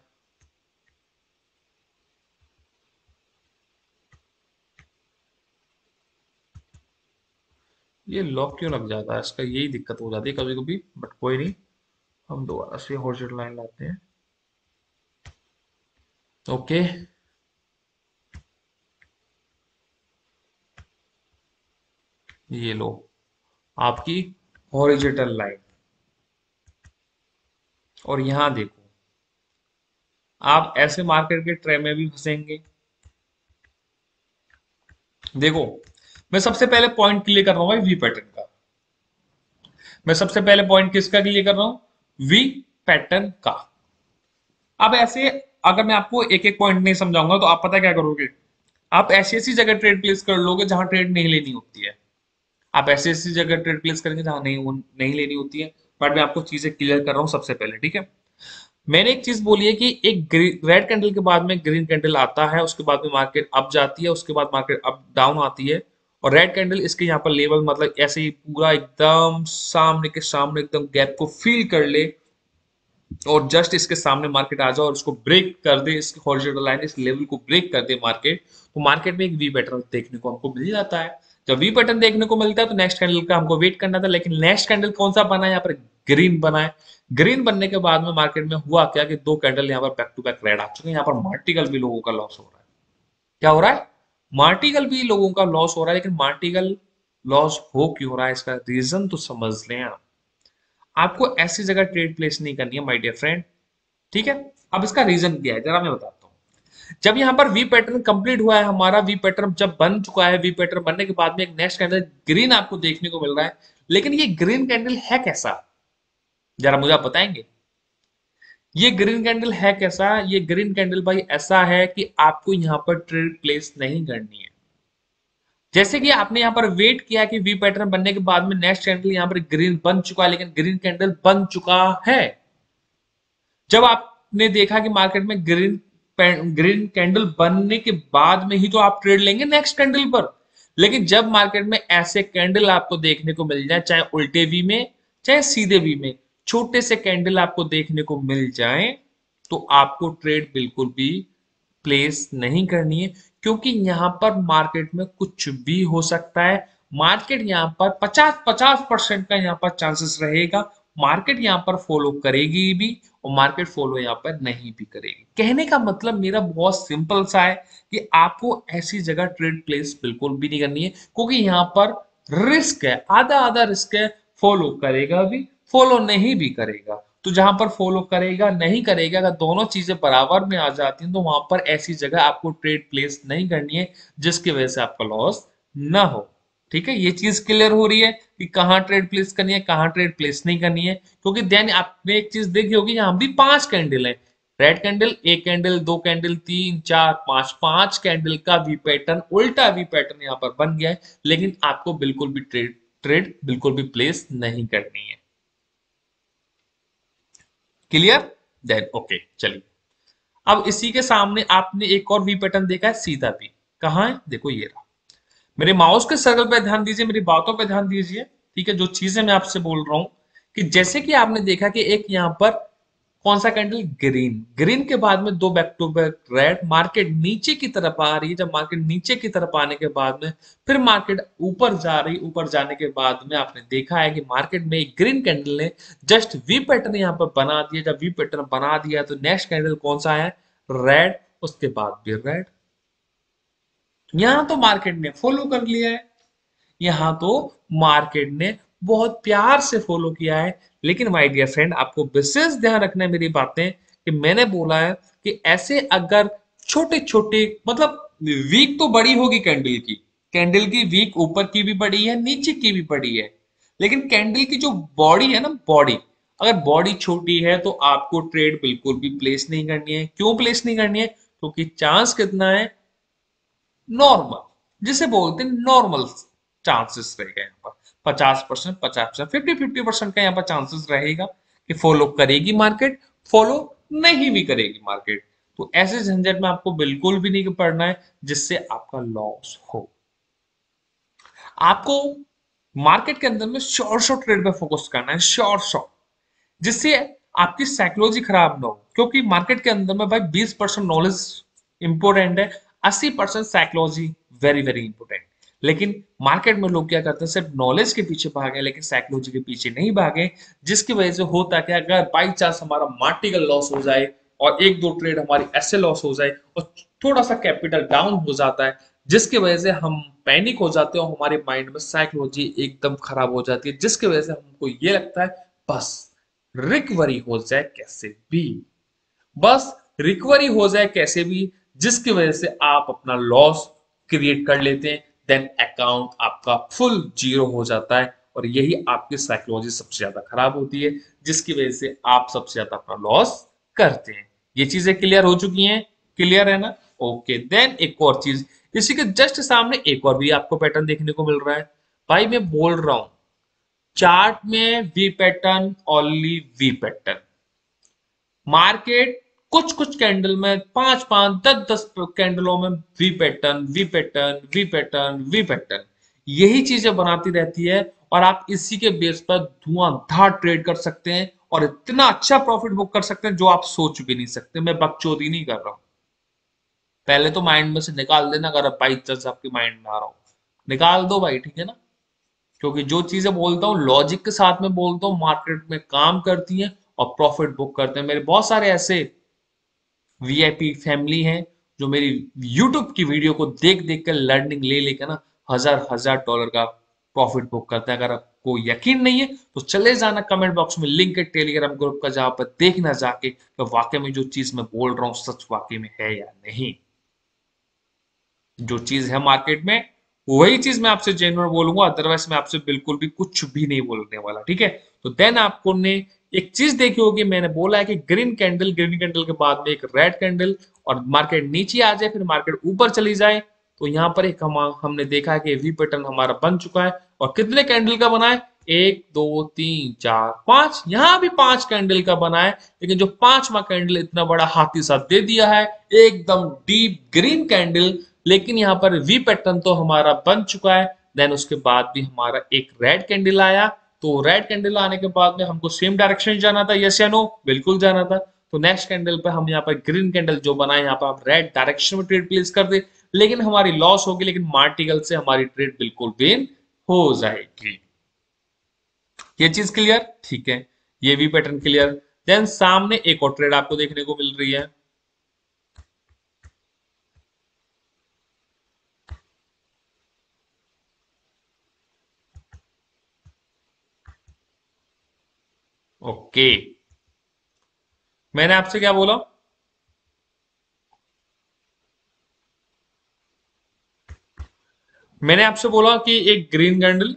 ये लॉक क्यों लग जाता है? इसका यही दिक्कत हो जाती है कभी कभी बट कोई नहीं। हम दोबारा से हॉरिजॉन्टल लाइन लाते हैं। ओके ये लो। आपकी हॉरिजॉन्टल लाइन और यहाँ देखो। आप ऐसे मार्केट के ट्रे में भी फंसेंगे। देखो मैं सबसे पहले पॉइंट क्लियर कर रहा हूँ वी पैटर्न का। मैं सबसे पहले पॉइंट किसका क्लियर कर रहा हूँ? वी पैटर्न का। अब ऐसे, अगर मैं आपको एक एक पॉइंट नहीं समझाऊँगा तो आप पता क्या करोगे? आप ऐसी ऐसी जगह ट्रेड प्लेस कर लोगे जहाँ ट्रेड नहीं लेनी होती है। आप ऐसी ऐसी जगह ट्रेड प्लेस करेंगे जहाँ नहीं नहीं लेनी होती है। बट मैं आपको चीज़ें क्लियर कर रहा हूँ सबसे पहले, ठीक है? मैंने एक चीज़ बोली है कि एक रेड कैंडल के बाद में ग्रीन कैंडल आता है, उसके बाद में मार्केट अप जाती है, उसके बाद मार्केट अप डाउन आती है। और रेड कैंडल इसके यहाँ पर लेवल मतलब ऐसे ही पूरा एकदम सामने के सामने एकदम गैप को फील कर ले और जस्ट इसके सामने मार्केट आ जाओ और उसको ब्रेक कर दे, इसके हॉरिजॉन्टल लाइन इस लेवल को ब्रेक कर दे मार्केट तो मार्केट में एक वी पैटर्न देखने को हमको मिल जाता है। जब वी पैटर्न देखने को मिलता है तो नेक्स्ट कैंडल का हमको वेट करना था, लेकिन नेक्स्ट कैंडल कौन सा बना है? यहाँ पर ग्रीन बना है। ग्रीन बनने के बाद में मार्केट में हुआ क्या कि दो कैंडल यहाँ पर बैक टू बैक रेड आ चुके हैं। यहाँ पर मार्टिकल भी लोगों का लॉस हो रहा है। क्या हो रहा है? मार्टिकल भी लोगों का लॉस हो रहा है, लेकिन मार्टिकल लॉस हो क्यों हो रहा है? इसका रीजन तो समझ लें आप। आपको ऐसी जगह ट्रेड प्लेस नहीं करनी है माय डियर फ्रेंड ठीक है? अब इसका रीजन क्या है? जरा मैं बताता हूँ। जब यहाँ पर वी पैटर्न कंप्लीट हुआ है, हमारा वी पैटर्न जब बन चुका है वी पैटर्न बनने के बाद में एक नेक्स्ट कैंडल ग्रीन आपको देखने को मिल रहा है। लेकिन ये ग्रीन कैंडल है कैसा? जरा मुझे आप बताएँगे? ये ग्रीन कैंडल है कैसा? ये ग्रीन कैंडल भाई ऐसा है कि आपको यहाँ पर ट्रेड प्लेस नहीं करनी है। जैसे कि आपने यहाँ पर वेट किया कि वी पैटर्न बनने के बाद में नेक्स्ट कैंडल यहाँ पर ग्रीन बन चुका है लेकिन ग्रीन कैंडल बन चुका है। जब आपने देखा कि मार्केट में ग्रीन ग्रीन कैंडल बनने के बाद में ही तो आप ट्रेड लेंगे नेक्स्ट कैंडल पर। लेकिन जब मार्केट में ऐसे कैंडल आपको देखने को मिल जाए, चाहे उल्टे वी में, चाहे सीधे वी में छोटे से कैंडल आपको देखने को मिल जाए तो आपको ट्रेड बिल्कुल भी प्लेस नहीं करनी है, क्योंकि यहाँ पर मार्केट में कुछ भी हो सकता है। मार्केट यहाँ पर 50 50 परसेंट का यहाँ पर चांसेस रहेगा। मार्केट यहाँ पर फॉलो करेगी भी और मार्केट फॉलो यहाँ पर नहीं भी करेगी। कहने का मतलब मेरा बहुत सिंपल सा है कि आपको ऐसी जगह ट्रेड प्लेस बिल्कुल भी नहीं करनी है, क्योंकि यहाँ पर रिस्क है आधा आधा रिस्क है फॉलो करेगा भी। फॉलो नहीं भी करेगा। तो जहाँ पर फॉलो करेगा, नहीं करेगा, अगर दोनों चीज़ें बराबर में आ जाती हैं तो वहाँ पर ऐसी जगह आपको ट्रेड प्लेस नहीं करनी है, जिसकी वजह से आपका लॉस ना हो। ठीक है? ये चीज़ क्लियर हो रही है कि कहाँ ट्रेड प्लेस करनी है, कहाँ ट्रेड प्लेस नहीं करनी है, क्योंकि देन आपने एक चीज़ देखी होगी, यहाँ भी पाँच कैंडल है। रेड कैंडल एक कैंडल दो कैंडल तीन, चार, पाँच पाँच कैंडल का वी पैटर्न उल्टा वी पैटर्न यहाँ पर बन गया है, लेकिन आपको बिल्कुल भी ट्रेड ट्रेड बिल्कुल भी प्लेस नहीं करनी है। क्लियर देन ओके चलिए। अब इसी के सामने आपने एक और वी पैटर्न देखा है, सीधा भी कहा है? देखो ये रहा। मेरे माउस के सर्कल पर ध्यान दीजिए, मेरी बातों पर ध्यान दीजिए, ठीक है? जो चीज़ें मैं आपसे बोल रहा हूँ, कि जैसे कि आपने देखा कि एक यहाँ पर कौन सा कैंडल ग्रीन ग्रीन के बाद में दो back to back red market नीचे की तरफ़ आ रही है। जब मार्केट नीचे की तरफ़ आने के बाद में फिर मार्केट ऊपर जा रही, ऊपर जाने के बाद में आपने देखा है कि मार्केट में एक ग्रीन कैंडल ने जस्ट वी पैटर्न यहाँ पर बना दिया। जब वी पैटर्न बना दिया तो नेक्स्ट कैंडल कौन सा है? रेड उसके बाद भी रेड यहाँ तो मार्केट ने फॉलो कर लिया है। यहाँ तो मार्केट ने बहुत प्यार से फॉलो किया है। लेकिन माय डियर फ्रेंड आपको विशेष ध्यान रखना है मेरी बातें कि मैंने बोला है कि ऐसे अगर छोटे छोटे मतलब वीक तो बड़ी होगी कैंडल की। कैंडल की वीक ऊपर की भी बड़ी है, नीचे की भी बड़ी है। लेकिन कैंडल की जो बॉडी है ना बॉडी अगर बॉडी छोटी है तो आपको ट्रेड बिल्कुल भी प्लेस नहीं करनी है। क्यों प्लेस नहीं करनी है? क्योंकि तो चांस कितना है? नॉर्मल जिसे बोलते हैं नॉर्मल चांसेस रहेगा यहाँ पर पचास परसेंट पचास परसेंट फिफ्टी फिफ्टी परसेंट का यहाँ पर चांसेस रहेगा कि फॉलो करेगी मार्केट फॉलो नहीं भी करेगी मार्केट तो ऐसे झंझट में आपको बिल्कुल भी नहीं पड़ना है, जिससे आपका लॉस हो। आपको मार्केट के अंदर में शॉर्ट शॉर्ट ट्रेड पे फोकस करना है शॉर्ट शॉर्ट जिससे आपकी साइकोलॉजी खराब ना हो, क्योंकि मार्केट के अंदर में भाई 20 परसेंट नॉलेज इंपोर्टेंट है 80 percent psychology very very important लेकिन मार्केट में लोग क्या करते हैं, सिर्फ़ नॉलेज के पीछे भागे, लेकिन साइकोलॉजी के पीछे नहीं भागे, जिसकी वजह से होता है कि अगर बाई चांस हमारा मार्टिकल लॉस हो जाए और एक दो ट्रेड हमारी ऐसे लॉस हो जाए और थोड़ा सा कैपिटल डाउन हो जाता है, जिसकी वजह से हम पैनिक हो जाते हैं और हमारे माइंड में साइकोलॉजी एकदम खराब हो जाती है, जिसकी वजह से हमको ये लगता है, बस रिकवरी हो जाए कैसे भी। बस रिकवरी हो जाए कैसे भी, जिसकी वजह से आप अपना लॉस क्रिएट कर लेते हैं देन अकाउंट आपका फुल ज़ीरो हो जाता है और यही आपकी साइकोलॉजी सबसे ज़्यादा खराब होती है, जिसकी वजह से आप सबसे ज़्यादा अपना लॉस करते हैं। ये चीज़ें क्लियर हो चुकी हैं? क्लियर है ना? ओके देन एक और चीज़, इसी के जस्ट सामने एक और भी आपको पैटर्न देखने को मिल रहा है। भाई मैं बोल रहा हूँ चार्ट में V pattern only V pattern market कुछ कुछ कैंडल में पाँच पाँच दस दस कैंडलों में V pattern V pattern V pattern V pattern यही चीज़ें बनाती रहती है और आप इसी के बेस पर धुआंधार ट्रेड कर सकते हैं और इतना अच्छा प्रॉफिट बुक कर सकते हैं जो आप सोच भी नहीं सकते। मैं बकचोदी नहीं कर रहा हूँ। पहले तो माइंड में से निकाल देना अगर बाई चांस आपके माइंड में आ रहा हूँ। निकाल दो भाई, ठीक है ना? क्योंकि जो चीज़ें बोलता हूँ लॉजिक के साथ में बोलता हूँ मार्केट में काम करती हैं और प्रॉफिट बुक करते हैं। मेरे बहुत सारे ऐसे वीआईपी फैमिली है, जो मेरी यूट्यूब की वीडियो को देख देख कर लर्निंग ले लेकर ना हज़ार हज़ार डॉलर का प्रॉफिट बुक करता है। अगर आपको यकीन नहीं है तो चले जाना कमेंट बॉक्स में लिंक है टेलीग्राम ग्रुप का, जहाँ पर देखना जाके कि वाकई में जो चीज़ मैं बोल रहा हूँ, सच वाकई में है या नहीं। जो चीज़ है मार्केट में, वही चीज़ मैं आपसे जेनुअन बोलूँगा अदरवाइज़ मैं आपसे बिल्कुल भी कुछ भी नहीं बोलने वाला, ठीक है? तो देन आपको ने एक चीज़ देखी होगी, मैंने बोला है कि ग्रीन कैंडल ग्रीन कैंडल के बाद में एक रेड कैंडल और मार्केट नीचे आ जाए, फिर मार्केट ऊपर चली जाए तो यहाँ पर एक हम, हमने देखा है कि वी पैटर्न हमारा बन चुका है। और कितने कैंडल का बना है? एक, दो, तीन, चार, पाँच। यहाँ भी पाँच कैंडल का बना है, लेकिन जो पांचवा कैंडल इतना बड़ा हाथी सा दे दिया है, एकदम डीप ग्रीन कैंडल लेकिन यहाँ पर वी पैटर्न तो हमारा बन चुका है। देन उसके बाद भी हमारा एक रेड कैंडल आया। तो रेड कैंडल आने के बाद में हमको सेम डायरेक्शन जाना था यस या नो बिल्कुल जाना था। तो नेक्स्ट कैंडल पे हम यहाँ पर ग्रीन कैंडल जो बनाए यहाँ पर हम रेड डायरेक्शन में ट्रेड प्लेस कर दे। लेकिन हमारी लॉस होगी, लेकिन मार्टिकल से हमारी ट्रेड बिल्कुल वेन हो जाएगी। ये चीज़ क्लियर ठीक है। ये भी पैटर्न क्लियर देन सामने एक और ट्रेड आपको देखने को मिल रही है। ओके। मैंने आपसे क्या बोला? मैंने आपसे बोला कि एक ग्रीन कैंडल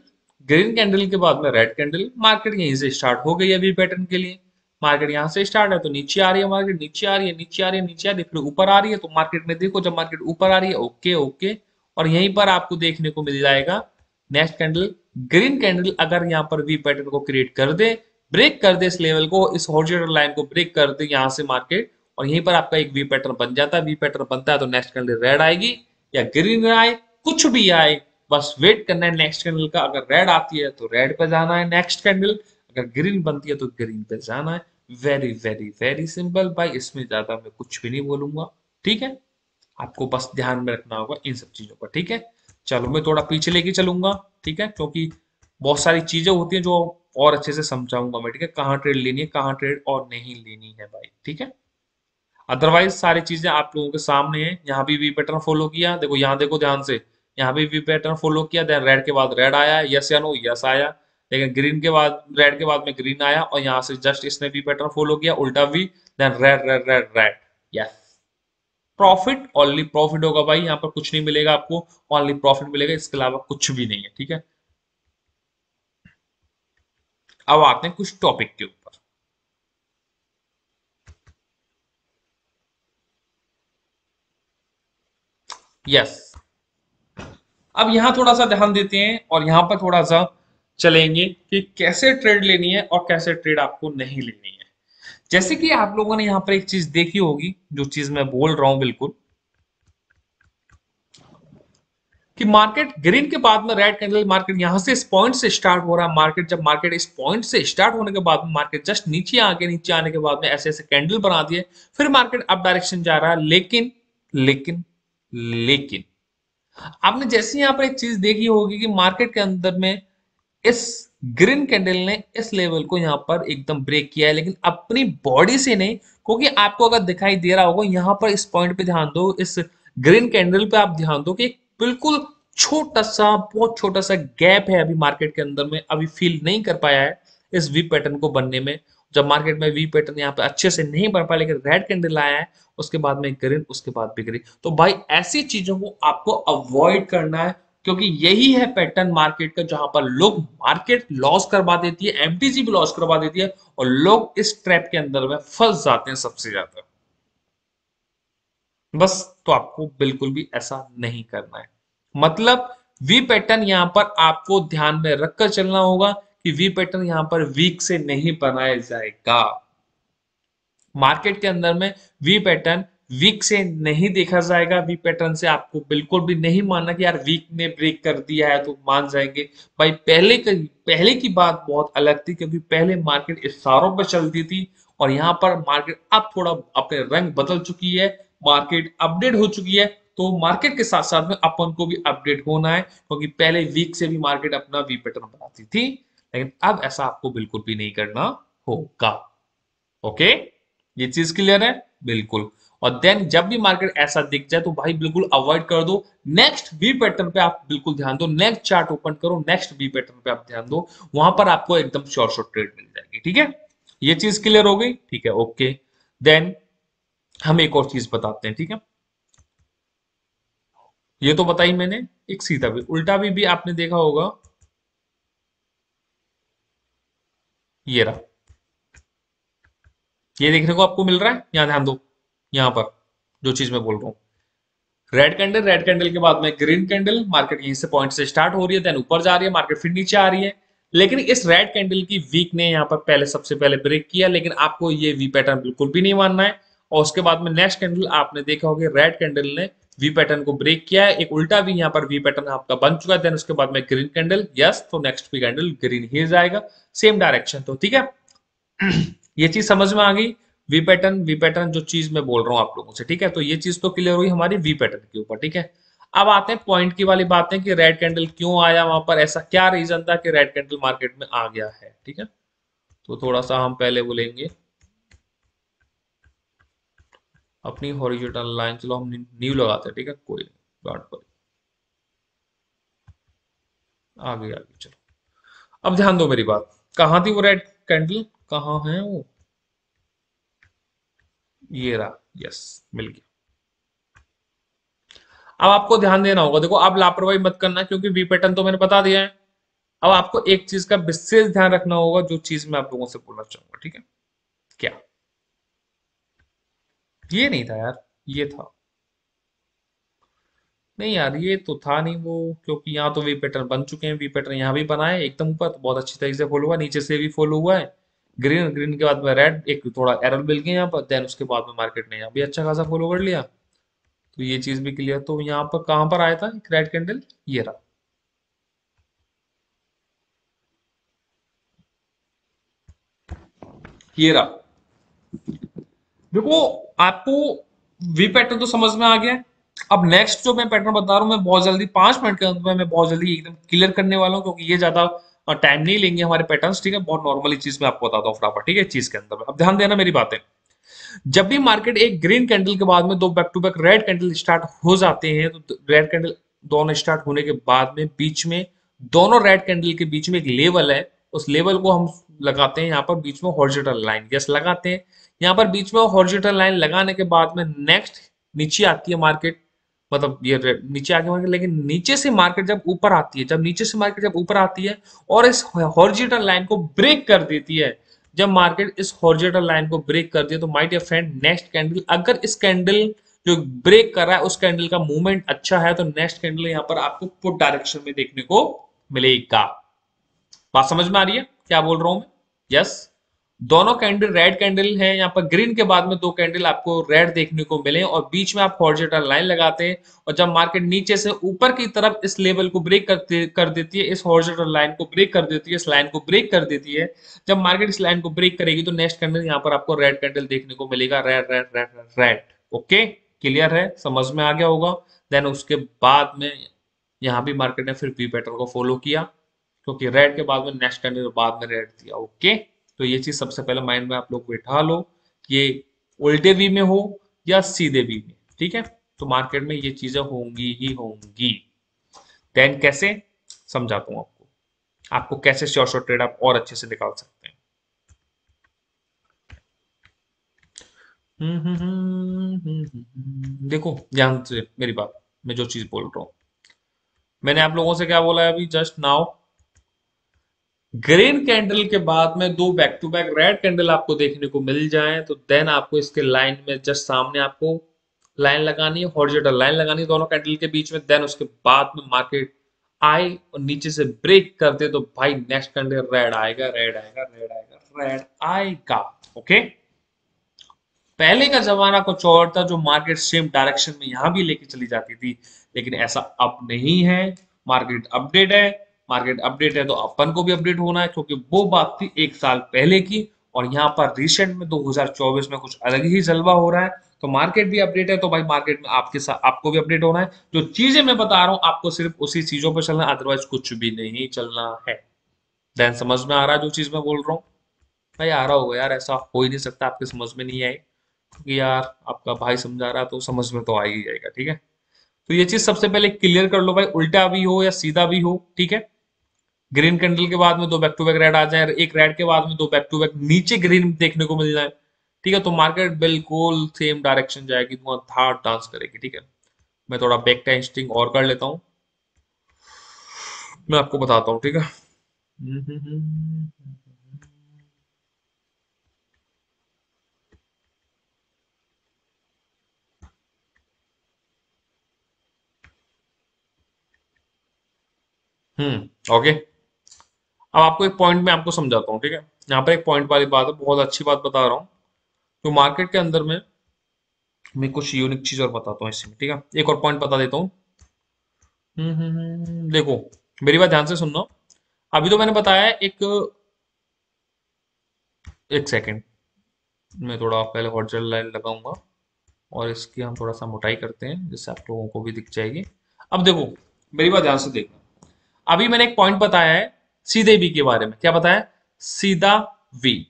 ग्रीन कैंडल के बाद में रेड कैंडल मार्केट यहीं से स्टार्ट हो गई अभी पैटर्न के लिए। मार्केट यहाँ से स्टार्ट है तो नीचे आ रही है मार्केट नीचे आ रही है, नीचे आ रही है, नीचे आ रही है, फिर ऊपर आ रही है तो मार्केट में देखो जब मार्केट ऊपर आ रही है, ओके ओके, और यहीं पर आपको देखने को मिल जाएगा। नेक्स्ट कैंडल ग्रीन कैंडल अगर यहाँ पर वी पैटर्न को क्रिएट कर दे ब्रेक कर दे इस लेवल को, इस हॉरिजॉन्टल लाइन को ब्रेक कर दे यहाँ से मार्केट और यहीं पर आपका एक वी पैटर्न बन जाता है। वी पैटर्न बनता है तो नेक्स्ट कैंडल रेड आएगी या ग्रीन आए, कुछ भी आए, बस वेट करना है नेक्स्ट कैंडल का। अगर रेड आती है तो रेड पे जाना है नेक्स्ट कैंडल अगर ग्रीन बनती है तो ग्रीन पे जाना है। वेरी वेरी वेरी सिंपल भाई, इसमें ज़्यादा मैं कुछ भी नहीं बोलूँगा। ठीक है? आपको बस ध्यान में रखना होगा इन सब चीज़ों पर। ठीक है? चलो, मैं थोड़ा पीछे लेके चलूँगा। ठीक है? क्योंकि बहुत सारी चीज़ें होती हैं जो और अच्छे से समझाऊँगा मैं, ठीक है? कहाँ ट्रेड लेनी है, कहाँ ट्रेड और नहीं लेनी है भाई, ठीक है? अदरवाइज़ सारी चीज़ें आप लोगों के सामने है, यहाँ भी वी पैटर्न फॉलो किया, देखो यहाँ देखो ध्यान से, यहाँ भी वी पैटर्न फॉलो किया देन रेड के बाद रेड आया यस या नो यस आया, लेकिन ग्रीन के बाद रेड के बाद में ग्रीन आया और यहाँ से जस्ट इसने वी पैटर्न फॉलो किया, उल्टा V then red red red red yes profit only profit होगा भाई, यहाँ पर कुछ नहीं मिलेगा आपको ओनली प्रॉफिट मिलेगा, इसके अलावा कुछ भी नहीं है, ठीक है? अब आते हैं कुछ टॉपिक के ऊपर। यस अब यहाँ थोड़ा सा ध्यान देते हैं और यहाँ पर थोड़ा सा चलेंगे कि कैसे ट्रेड लेनी है और कैसे ट्रेड आपको नहीं लेनी है। जैसे कि आप लोगों ने यहाँ पर एक चीज़ देखी होगी, जो चीज़ मैं बोल रहा हूँ बिल्कुल। कि मार्केट ग्रीन के बाद में रेड कैंडल मार्केट यहाँ से इस पॉइंट से स्टार्ट हो रहा है। मार्केट जब मार्केट इस पॉइंट से स्टार्ट होने के बाद में मार्केट जस्ट नीचे आके नीचे आने के बाद में ऐसे ऐसे कैंडल बना दिए, फिर मार्केट अप डायरेक्शन जा रहा है। लेकिन लेकिन लेकिन, आपने जैसे यहाँ पर एक चीज़ देखी होगी कि मार्केट के अंदर में इस ग्रीन कैंडल ने इस लेवल को यहाँ पर एकदम ब्रेक किया है, लेकिन अपनी बॉडी से नहीं, क्योंकि आपको अगर दिखाई दे रहा होगा, यहाँ पर इस पॉइंट पे ध्यान दो, इस ग्रीन कैंडल पे आप ध्यान दो कि बिल्कुल छोटा सा, बहुत छोटा सा गैप है अभी मार्केट के अंदर में, अभी फील नहीं कर पाया है इस वी पैटर्न को बनने में। जब मार्केट में वी पैटर्न यहाँ पे अच्छे से नहीं बन पाया, लेकिन रेड कैंडल आया है, उसके बाद में ग्रीन उसके बाद भी ग्रीन तो भाई, ऐसी चीज़ों को आपको अवॉइड करना है, क्योंकि यही है पैटर्न मार्केट का, जहाँ पर लोग मार्केट लॉस करवा देती है एमटीजी भी लॉस करवा देती है, और लोग इस ट्रैप के अंदर में फंस जाते हैं सबसे ज़्यादा। बस तो आपको बिल्कुल भी ऐसा नहीं करना है। मतलब वी पैटर्न यहाँ पर आपको ध्यान में रखकर चलना होगा कि वी पैटर्न यहाँ पर वीक से नहीं बनाया जाएगा। मार्केट के अंदर में वी पैटर्न वीक से नहीं देखा जाएगा। वी पैटर्न से आपको बिल्कुल भी नहीं मानना कि यार वीक ने ब्रेक कर दिया है तो मान जाएँगे। भाई पहले की पहले की बात बहुत अलग थी क्योंकि पहले मार्केट इशारों पर चलती थी और यहाँ पर मार्केट अब थोड़ा अपने रंग बदल चुकी है। मार्केट अपडेट हो चुकी है तो मार्केट के साथ साथ में अपन को भी अपडेट होना है, क्योंकि पहले वीक से भी मार्केट अपना वी पैटर्न बनाती थी, लेकिन अब ऐसा आपको बिल्कुल भी नहीं करना होगा। ओके? ये चीज़ क्लियर है? बिल्कुल। और देन जब भी मार्केट ऐसा दिख जाए तो भाई बिल्कुल अवॉइड कर दो। नेक्स्ट वी पैटर्न पे आप बिल्कुल ध्यान दो। नेक्स्ट चार्ट ओपन करो। नेक्स्ट वी पैटर्न पे आप ध्यान दो। वहाँ पर आपको एकदम शॉर्ट शॉर्ट ट्रेड मिल जाएगी। ठीक है? ये चीज़ क्लियर हो गई? ठीक है, ओके। देन हम एक और चीज़ बताते हैं ठीक है? ये तो बताई मैंने एक सीधा भी उल्टा भी, भी आपने देखा होगा। ये रहा। ये देखने को आपको मिल रहा है? यहाँ ध्यान दो यहाँ पर जो चीज़ मैं बोल रहा हूँ। रेड कैंडल रेड कैंडल के बाद में ग्रीन कैंडल मार्केट यहीं से पॉइंट से स्टार्ट हो रही है देन ऊपर जा रही है मार्केट फिर नीचे आ रही है। लेकिन इस रेड कैंडल की वीक ने यहाँ पर पहले सबसे पहले ब्रेक किया लेकिन आपको ये वी पैटर्न बिल्कुल भी नहीं मानना है। और उसके बाद में नेक्स्ट कैंडल आपने देखा होगा रेड कैंडल ने वी पैटर्न को ब्रेक किया है। एक उल्टा भी यहाँ पर वी पैटर्न आपका बन चुका है। देन उसके बाद में ग्रीन कैंडल यस तो नेक्स्ट भी कैंडल ग्रीन ही जाएगा। सेम डायरेक्शन तो ठीक है? ये चीज़ समझ में आ गई? वी पैटर्न वी पैटर्न जो चीज़ मैं बोल रहा हूँ आप लोगों से, ठीक है? तो ये चीज़ तो क्लियर हुई हमारी वी पैटर्न के ऊपर, ठीक है? अब आते हैं पॉइंट की वाली बातें कि रेड कैंडल क्यों आया वहाँ पर? ऐसा क्या रीजन था कि रेड कैंडल मार्केट में आ गया है, ठीक है? तो थोड़ा सा हम पहले बोलेंगे अपनी हॉरिजॉन्टल लाइन चलो हम न्यू लगाते हैं, ठीक है? कोई डॉट पर आगे आगे, चलो। अब ध्यान दो मेरी बात। कहाँ थी वो रेड कैंडल कहाँ है वो? ये रहा यस मिल गया। अब आपको ध्यान देना होगा, देखो आप लापरवाही मत करना, क्योंकि वी पैटर्न तो मैंने बता दिया है। अब आपको एक चीज़ का विशेष ध्यान रखना होगा, जो चीज़ मैं आप लोगों से बोलना चाहूँगा, ठीक है? क्या? ये नहीं था यार, ये था। नहीं यार, ये तो था नहीं वो, क्योंकि यहाँ तो वी पैटर्न बन चुके हैं वी पैटर्न यहाँ भी बना है एकदम ऊपर तो बहुत अच्छी तरीके से फॉलो हुआ, नीचे से भी फॉलो हुआ है। ग्रीन ग्रीन के बाद में रेड एक थोड़ा एरर मिल गया यहाँ पर देन उसके बाद में मार्केट ने यहाँ भी अच्छा खासा फॉलो कर लिया। तो ये चीज़ भी क्लियर तो यहाँ पर कहाँ पर आया था एक रेड कैंडल ये रहा। ये रहा। देखो, आपको वी पैटर्न तो समझ में आ गया। अब नेक्स्ट जो मैं पैटर्न बता रहा हूँ, मैं बहुत जल्दी, पाँच मिनट के अंदर मैं बहुत जल्दी एकदम क्लियर करने वाला हूँ, क्योंकि ये ज़्यादा टाइम नहीं लेंगे हमारे पैटर्न ठीक है? बहुत नॉर्मली चीज़ मैं आपको बताता हूँ फटाफट, ठीक है? चीज़ के अंदर अब ध्यान देना मेरी बातें। जब भी मार्केट एक ग्रीन कैंडल के बाद में दो back to back red candle start हो जाते हैं तो रेड कैंडल दोनों स्टार्ट होने के बाद में, बीच में दोनों रेड कैंडल के बीच में एक लेवल है, उस लेवल को हम लगाते हैं यहाँ पर, बीच में हॉर्जिटल लाइन यस लगाते हैं। यहाँ पर बीच में हॉर्जिटल लाइन लगाने के बाद में नेक्स्ट नीचे आती है मार्केट मतलब ये नीचे आगे मार्केट लेकिन नीचे से मार्केट जब ऊपर आती है, जब नीचे से मार्केट जब ऊपर आती है और इस हॉर्जिटल लाइन को ब्रेक कर देती है, जब मार्केट इस हॉर्जेटल लाइन को ब्रेक कर दिया तो my dear friend next candle अगर इस कैंडल जो ब्रेक कर रहा है, उस कैंडल का मूवमेंट अच्छा है तो नेक्स्ट कैंडल यहाँ पर आपको पुट डायरेक्शन में देखने को मिलेगा। बात समझ में आ रही है? क्या बोल रहा हूँ मैं? यस दोनों कैंडल रेड कैंडल है यहाँ पर ग्रीन के बाद में दो कैंडल आपको रेड देखने को मिले और बीच में आप हॉर्जेटल लाइन लगाते हैं और जब मार्केट नीचे से ऊपर की तरफ़ इस लेवल को ब्रेक कर, देती है इस हॉर्जेटल लाइन को ब्रेक कर देती है इस लाइन को ब्रेक कर देती है जब मार्केट इस लाइन को ब्रेक करेगी तो नेक्स्ट कैंडल यहाँ पर आपको रेड कैंडल देखने को मिलेगा red red red red okay clear है? समझ में आ गया होगा? देन उसके बाद में यहाँ भी मार्केट ने फिर पी पैटर्न को फॉलो किया क्योंकि रेड के बाद में नेक्स्ट कैंडल बाद में रेड दिया ओके तो ये चीज़ सबसे पहले माइंड में आप लोग बैठा लो ये उल्टे वी में हो या सीधे वी में ठीक है? तो मार्केट में ये चीज़ें होंगी ही होंगी। देन कैसे? समझाता हूँ आपको। आपको कैसे श्योर शॉर्ट ट्रेड आप और अच्छे से निकाल सकते हैं। हम्म, हम्म, हम्म, देखो ध्यान से मेरी बात मैं जो चीज़ बोल रहा हूँ। मैंने आप लोगों से क्या बोला है अभी? जस्ट नाउ ग्रीन कैंडल के बाद में दो back to back red candle आपको देखने को मिल जाए तो देन आपको इसके लाइन में जस्ट सामने आपको लाइन लगानी है हॉरिजॉन्टल लाइन लगानी है दोनों कैंडल के बीच में देन उसके बाद में मार्केट आए और नीचे से ब्रेक कर दे तो भाई नेक्स्ट कैंडल रेड आएगा रेड आएगा रेड आएगा रेड आएगा ओके पहले का जमाना कुछ और था जो मार्केट सेम डायरेक्शन में यहाँ भी लेके चली जाती थी, लेकिन ऐसा अब नहीं है मार्केट अपडेट है मार्केट अपडेट है तो अपन को भी अपडेट होना है, क्योंकि वो बात थी एक साल पहले की, और यहाँ पर रिसेंट में 2024 में कुछ अलग ही जलवा हो रहा है तो मार्केट भी अपडेट है तो भाई मार्केट में आपके साथ आपको भी अपडेट होना है। जो चीज़ें मैं बता रहा हूँ, आपको सिर्फ़ उसी चीज़ों पर चलना अदरवाइज़ कुछ भी नहीं चलना है। देन समझ में आ रहा है जो चीज़ मैं बोल रहा हूँ? भाई आ रहा होगा यार, ऐसा हो ही नहीं सकता, आपके समझ में नहीं आए। क्योंकि यार, आपका भाई समझा रहा तो समझ में तो आ ही जाएगा, ठीक है? तो ये चीज़ सबसे पहले क्लियर कर लो भाई, उल्टा भी हो या सीधा भी हो, ठीक है? ग्रीन कैंडल के बाद में दो बैक टू बैक रेड आ जाए, एक रेड के बाद में दो बैक टू बैक नीचे ग्रीन देखने को मिल जाए। ठीक है तो मार्केट बिल्कुल सेम डायरेक्शन जाएगी धार डांस करेगी, ठीक है। मैं थोड़ा बैक टेस्टिंग और कर लेता हूँ। मैं आपको बताता हूँ, ठीक है। हम्म ओके अब आपको एक पॉइंट में आपको समझाता हूँ ठीक है? यहाँ पर एक पॉइंट वाली बात है बहुत अच्छी बात बता रहा हूँ। तो मार्केट के अंदर में मैं कुछ यूनिक चीज़ और बताता हूँ इसमें ठीक है? एक और पॉइंट बता देता हूँ। हम्म, हम्म, हम्म, देखो मेरी बात ध्यान से सुनना। अभी तो मैंने बताया एक एक सेकेंड मैं थोड़ा पहले हॉर्जल लाइन लगाऊँगा और इसकी हम थोड़ा सा मोटाई करते हैं जिससे आप लोगों को भी दिख जाएगी। अब देखो मेरी बात ध्यान से देखना। अभी मैंने एक पॉइंट बताया है सीधे वी के बारे में। क्या बताया? सीधा वी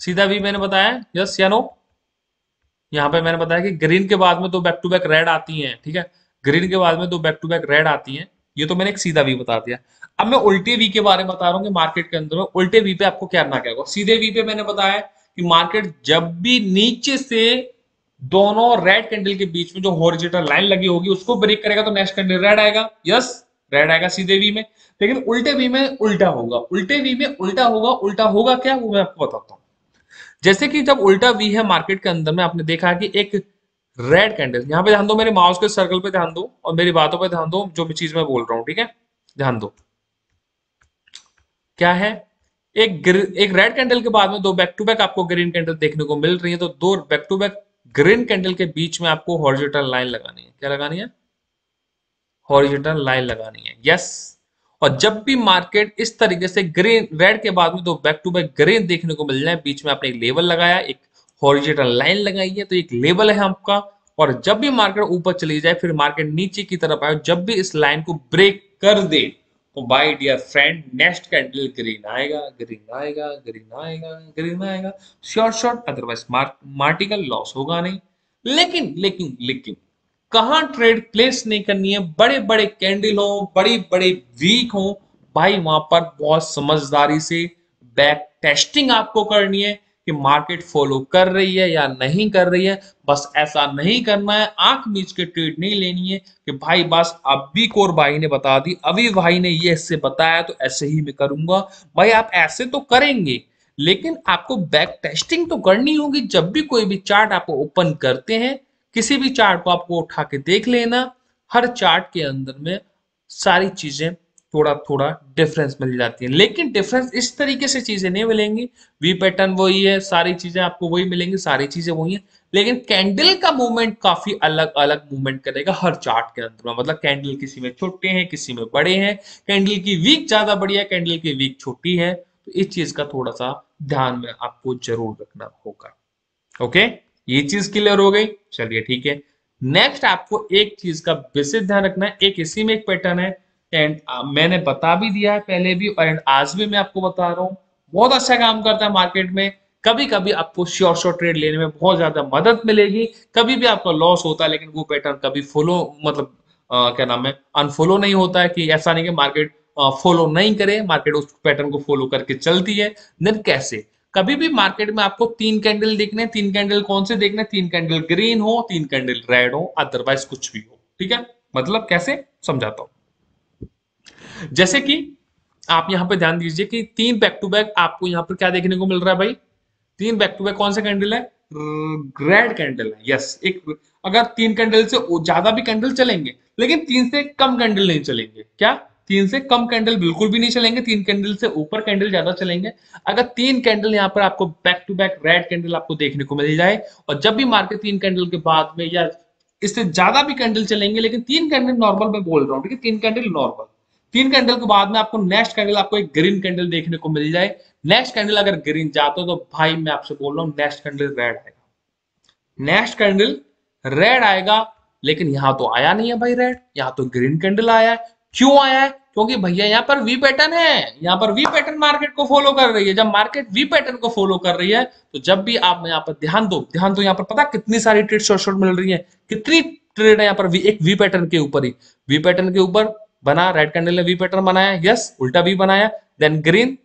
सीधा वी मैंने बताया, यस या नो? यहाँ पे मैंने बताया कि ग्रीन के बाद में दो बैक टू बैक रेड आती हैं, ठीक है? ग्रीन के बाद में दो बैक टू बैक रेड आती हैं। ये तो मैंने एक सीधा वी बता दिया। अब मैं उल्टे वी के बारे में बता रहा हूँ कि मार्केट के अंदर में उल्टे वी पे आपको क्या करना क्या होगा? सीधे वी पे मैंने बताया कि मार्केट जब भी नीचे से दोनों रेड कैंडल के बीच में जो हॉरिजॉन्टल लाइन लगी होगी, उसको ब्रेक करेगा तो नेक्स्ट कैंडल रेड आएगा। यस? रेड आएगा सीधे वी में। लेकिन उल्टे वी में उल्टा होगा। उल्टे वी में उल्टा होगा उल्टा होगा क्या? वो मैं आपको बताता हूँ। जैसे कि जब उल्टा वी है मार्केट के अंदर में, आपने देखा कि एक रेड कैंडल यहाँ पे ध्यान दो मेरे माउस के सर्कल पे ध्यान दो और मेरी बातों पे ध्यान दो, जो भी चीज़ मैं बोल रहा हूँ, ठीक है? ध्यान दो। क्या है? एक एक रेड कैंडल के बाद में दो बैक टू बैक आपको ग्रीन कैंडल देखने को मिल रही है तो दो back to back green candle के बीच में आपको हॉरिजॉन्टल लाइन लगानी है। क्या लगानी है? हॉरिजॉन्टल लाइन लगानी है। यस और जब भी मार्केट इस तरीके से ग्रीन रेड के बाद में दो बैक टू बैक ग्रीन देखने को मिल जाए, बीच में आपने एक लेवल लगाया, एक हॉरिजॉन्टल लाइन लगाई है तो एक लेवल है आपका। और जब भी मार्केट ऊपर चली जाए, फिर मार्केट नीचे की तरफ़ आए, जब भी इस लाइन को ब्रेक कर दे तो my dear friend next candle green आएगा ग्रीन आएगा ग्रीन आएगा ग्रीन आएगा। Short short otherwise martingale loss होगा नहीं। लेकिन लेकिन लेकिन कहा ट्रेड प्लेस नहीं करनी है? बड़े बड़े कैंडल हो बड़े बड़े वीक हो, भाई वहाँ पर बहुत समझदारी से बैक टेस्टिंग आपको करनी है कि मार्केट फॉलो कर रही है या नहीं कर रही है। बस ऐसा नहीं करना है, आँख मीच के ट्रेड नहीं लेनी है कि भाई बस अभी कोर भाई ने बता दी, अभी भाई ने ये ऐसे बताया तो ऐसे ही मैं करूँगा। भाई आप ऐसे तो करेंगे, लेकिन आपको बैक टेस्टिंग तो करनी होगी। जब भी कोई भी चार्ट आप ओपन करते हैं किसी भी चार्ट को आपको उठा के देख लेना। हर चार्ट के अंदर में सारी चीज़ें थोड़ा थोड़ा डिफरेंस मिल जाती है। लेकिन डिफरेंस इस तरीके से चीज़ें नहीं मिलेंगी। वी पैटर्न वही है, सारी चीज़ें आपको वही मिलेंगी, सारी चीज़ें वही है। लेकिन कैंडल का मूवमेंट काफ़ी अलग अलग मूवमेंट करेगा हर चार्ट के अंदर में। मतलब कैंडल किसी में छोटे हैं, किसी में बड़े हैं। कैंडल की वीक ज़्यादा बड़ी है कैंडल की वीक छोटी है। तो इस चीज़ का थोड़ा सा ध्यान में आपको ज़रूर रखना होगा। ओके ये चीज़ क्लियर हो गई? चलिए ठीक है। नेक्स्ट आपको एक चीज़ का विशेष ध्यान रखना है एक इसी में एक पैटर्न है। एंड मैंने बता भी दिया है पहले भी एंड आज भी मैं आपको बता रहा हूँ। बहुत अच्छा काम करता है मार्केट में। कभी कभी आपको श्योर शॉर्ट ट्रेड लेने में बहुत ज़्यादा मदद मिलेगी। कभी भी आपका लॉस होता है लेकिन वो पैटर्न कभी फॉलो मतलब आ, क्या नाम है अनफॉलो नहीं होता है कि ऐसा नहीं कि मार्केट फॉलो नहीं करे। मार्केट उस पैटर्न को फॉलो करके चलती है। देन कैसे? कभी भी मार्केट में आपको तीन कैंडल देखने, तीन कैंडल कौन से देखने? तीन कैंडल ग्रीन हो, तीन कैंडल रेड हो अदरवाइज़ कुछ भी हो। ठीक है? मतलब कैसे? समझाता हूँ। जैसे कि आप यहाँ पे ध्यान दीजिए कि तीन बैक टू बैक आपको यहाँ पर क्या देखने को मिल रहा है भाई? तीन बैक टू बैक कौन सा कैंडल है? रेड कैंडल है। यस एक अगर तीन कैंडल से ज़्यादा भी कैंडल चलेंगे, लेकिन तीन से कम कैंडल नहीं चलेंगे। क्या? तीन से कम कैंडल बिल्कुल भी नहीं चलेंगे, तीन कैंडल से ऊपर कैंडल ज़्यादा चलेंगे। अगर तीन कैंडल यहाँ पर आपको back to back red candle आपको देखने को मिल जाए, और जब भी मार्केट तीन कैंडल के बाद में या इससे ज़्यादा भी कैंडल चलेंगे, लेकिन तीन कैंडल नॉर्मल मैं बोल रहा हूँ, ठीक है? तीन कैंडल नॉर्मल तीन कैंडल के बाद में आपको नेक्स्ट कैंडल आपको एक ग्रीन कैंडल देखने को मिल जाए। नेक्स्ट कैंडल अगर ग्रीन जाते हो तो भाई मैं आपसे बोल रहा हूँ नेक्स्ट कैंडल रेड आएगा नेक्स्ट कैंडल रेड आएगा, लेकिन यहाँ तो आया नहीं है भाई रेड यहाँ तो ग्रीन कैंडल आया है। क्यों आया है? क्योंकि भैया यहाँ पर वी पैटर्न है। यहाँ पर वी पैटर्न मार्केट को फॉलो कर रही है। जब मार्केट वी पैटर्न को फॉलो कर रही है तो जब भी आप यहाँ पर ध्यान दो ध्यान दो यहाँ पर पता कितनी सारी ट्रेड शॉर्ट शॉर्ट मिल रही है। कितनी ट्रेड है यहाँ पर एक वी पैटर्न के ऊपर ही। वी पैटर्न के ऊपर बना रेड कैंडल ने वी पैटर्न बनाया यस उल्टा वी बनाया देन ग्रीन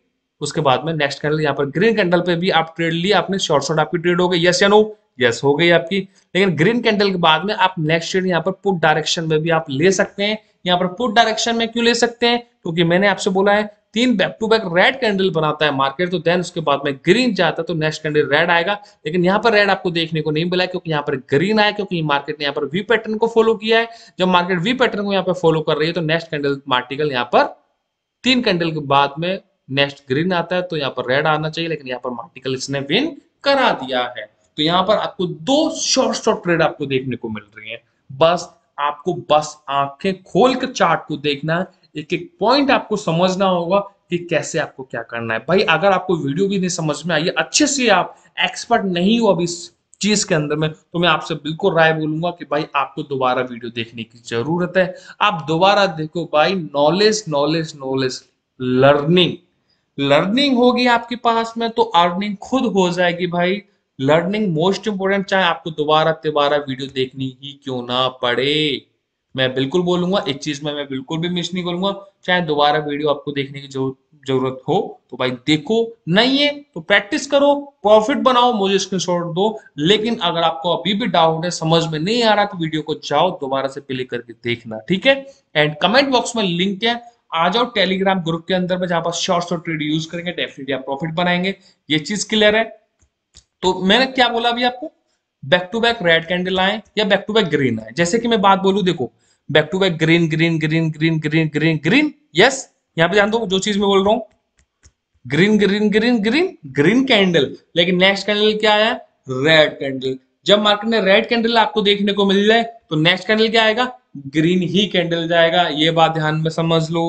उसके बाद में नेक्स्ट कैंडल यहाँ पर ग्रीन कैंडल पे भी आप ट्रेड लिए, आपने शॉर्ट शॉर्ट आपकी ट्रेड हो गई यस या नो यस हो गई आपकी। लेकिन ग्रीन कैंडल के बाद में आप नेक्स्ट ट्रेड यहाँ पर पुट डायरेक्शन में भी आप ले सकते हैं। यहाँ पर पुट डायरेक्शन में क्यों ले सकते हैं? क्योंकि मैंने आपसे बोला है, तीन back to back red candle बनाता है मार्केट तो देन उसके बाद में ग्रीन जाता है तो नेक्स्ट कैंडल रेड आएगा। लेकिन यहाँ पर रेड आपको देखने को नहीं मिला क्योंकि यहाँ पर ग्रीन आया, क्योंकि मार्केट ने यहाँ पर वी पैटर्न को फॉलो किया है। जब मार्केट वी पैटर्न को यहाँ पर फॉलो कर रही है तो नेक्स्ट कैंडल मार्टिकल यहाँ पर तीन कैंडल के बाद में नेक्स्ट ग्रीन आता है तो यहाँ पर रेड आना चाहिए, लेकिन यहाँ पर मार्टिकल इसने विन करा दिया है। तो यहाँ पर आपको दो शॉर्ट शॉर्ट ट्रेड आपको देखने को मिल रही है। बस आपको बस आँखें खोल कर चार्ट को देखना है, एक एक पॉइंट आपको समझना होगा कि कैसे आपको क्या करना है। भाई, अगर आपको वीडियो भी नहीं समझ में आई अच्छे से आप एक्सपर्ट नहीं हो अभी इस चीज़ के अंदर में तो मैं आपसे बिल्कुल राय बोलूँगा कि भाई, आपको दोबारा वीडियो देखने की ज़रूरत है। आप दोबारा देखो भाई knowledge knowledge knowledge learning learning होगी आपके पास में तो अर्निंग खुद हो जाएगी भाई। लर्निंग मोस्ट इंपोर्टेंट चाहे आपको दोबारा तिबारा वीडियो देखनी ही क्यों ना पड़े। मैं बिल्कुल बोलूँगा, एक चीज़ में मैं बिल्कुल भी मिस नहीं करूँगा। चाहे दोबारा वीडियो आपको देखने की ज़रूरत हो तो भाई देखो। नहीं है तो प्रैक्टिस करो प्रॉफिट बनाओ, मुझे स्क्रीनशॉट दो। लेकिन अगर आपको अभी भी डाउट है, समझ में नहीं आ रहा तो वीडियो को जाओ, दोबारा से प्ले करके देखना, ठीक है? एंड कमेंट बॉक्स में लिंक है। आ जाओ टेलीग्राम ग्रुप के अंदर में, जहाँ पर शॉर्ट शॉर्ट ट्रेड यूज़ करेंगे डेफिनेटली आप प्रॉफिट बनाएँगे। ये चीज़ क्लियर है। तो मैंने क्या बोला अभी आपको? Back to back red candle आए या बैक टू बैक ग्रीन आए? जैसे कि मैं बात बोलू, देखो back to back green green green green green green green yes यहाँ पे जान दो, जो चीज़ मैं बोल रहा हूँ। Green green green green green candle लेकिन नेक्स्ट कैंडल क्या आया? रेड कैंडल जब मार्केट में रेड कैंडल आपको देखने को मिल जाए तो नेक्स्ट कैंडल क्या आएगा? ग्रीन ही कैंडल जाएगा। ये बात ध्यान में समझ लो।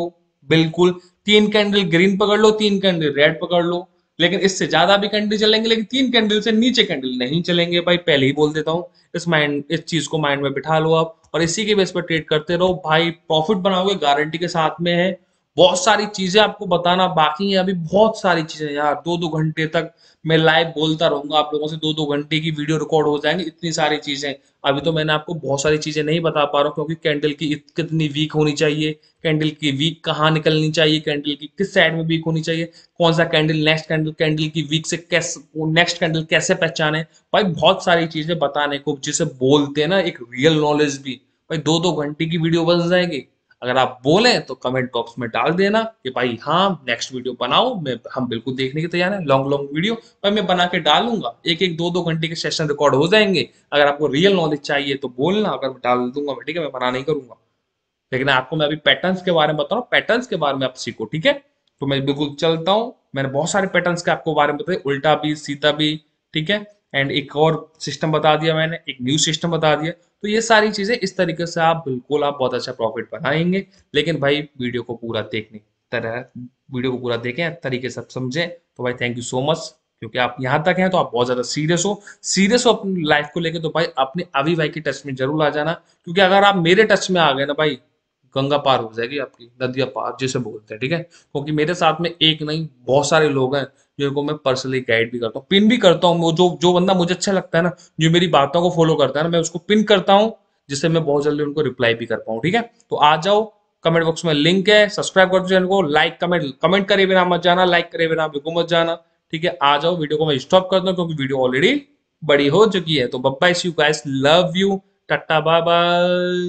बिल्कुल। तीन कैंडल ग्रीन पकड़ लो, तीन कैंडल रेड पकड़ लो। लेकिन इससे ज़्यादा भी कैंडल चलेंगे, लेकिन तीन कैंडल से नीचे कैंडल नहीं चलेंगे। भाई, पहले ही बोल देता हूँ, इस माइंड इस चीज़ को माइंड में बिठा लो आप और इसी के बेस पर ट्रेड करते रहो। भाई प्रॉफिट बनाओगे गारंटी के साथ में है। बहुत सारी चीज़ें आपको बताना बाकी है। अभी बहुत सारी चीज़ें यार। दो दो घंटे तक मैं लाइव बोलता रहूँगा। आप लोगों से दो दो घंटे की वीडियो रिकॉर्ड हो जाएँगे। इतनी सारी चीज़ें। अभी तो मैंने आपको बहुत सारी चीज़ें नहीं बता पा रहा हूँ क्योंकि कैंडल की कितनी वीक होनी चाहिए। कैंडल की वीक कहाँ निकलनी चाहिए? कैंडल की किस साइड में वीक होनी चाहिए? कौन सा कैंडल नेक्स्ट कैंडल कैंडल की वीक से कैसे नेक्स्ट कैंडल कैसे पहचाने? भाई बहुत सारी चीज़ें बताने को, जिसे बोलते हैं ना, एक रियल नॉलेज भी। भाई दो दो घंटे की वीडियो बन जाएगी। अगर आप बोले तो कमेंट बॉक्स में डाल देना कि भाई हाँ नेक्स्ट वीडियो बनाओ मैं, हम बिल्कुल देखने की तैयार है लॉन्ग लॉन्ग वीडियो पर मैं बना के डालूँगा। एक एक दो दो घंटे के सेशन रिकॉर्ड हो जाएँगे। अगर आपको रियल नॉलेज चाहिए तो बोलना, अगर मैं डाल दूँगा, मैं, ठीक है, मैं बना नहीं करूँगा। लेकिन आपको मैं अभी पैटर्न्स के बारे में बता रहा हूँ पैटर्न्स के बारे में आप सीखो, ठीक है? तो मैं बिल्कुल चलता हूँ। मैंने बहुत सारे पैटर्न्स के आपको बारे में बताए, उल्टा भी सीता भी, ठीक है? एंड एक और सिस्टम बता दिया मैंने, एक न्यू सिस्टम बता दिया। तो ये सारी चीज़ें इस तरीके से आप बिल्कुल, आप बहुत अच्छा प्रॉफिट बनाएँगे। लेकिन भाई वीडियो को पूरा देखने, तरह वीडियो को पूरा देखें, तरीके से समझें। तो भाई थैंक यू सो मच क्योंकि आप यहाँ तक हैं तो आप बहुत ज़्यादा सीरियस हो। सीरियस हो अपनी लाइफ को लेके तो भाई, अपने अभी भाई के टच में ज़रूर आ जाना। क्योंकि अगर आप मेरे टच में आ गए ना भाई, गंगा पार हो जाएगी आपकी, नदिया पार, जिसे बोलते हैं, ठीक है? क्योंकि मेरे साथ में एक नहीं, बहुत सारे लोग हैं जिनको मैं पर्सनली गाइड भी करता हूँ पिन भी करता हूँ जो जो बंदा मुझे अच्छा लगता है ना, जो मेरी बातों को फॉलो करता है ना, मैं उसको पिन करता हूँ, जिससे मैं बहुत जल्दी उनको रिप्लाई भी कर पाऊँ, ठीक है? तो आ जाओ कमेंट बॉक्स में लिंक है सब्सक्राइब कर दो चैनल को लाइक कमेंट कमेंट करे बिना मत जाना लाइक करे बिना बिल्कुल मत जाना, ठीक है? आ जाओ वीडियो को मैं स्टॉप कर दूँ, क्योंकि वीडियो ऑलरेडी बड़ी हो चुकी है तो बब्बा you guys love you tata bye bye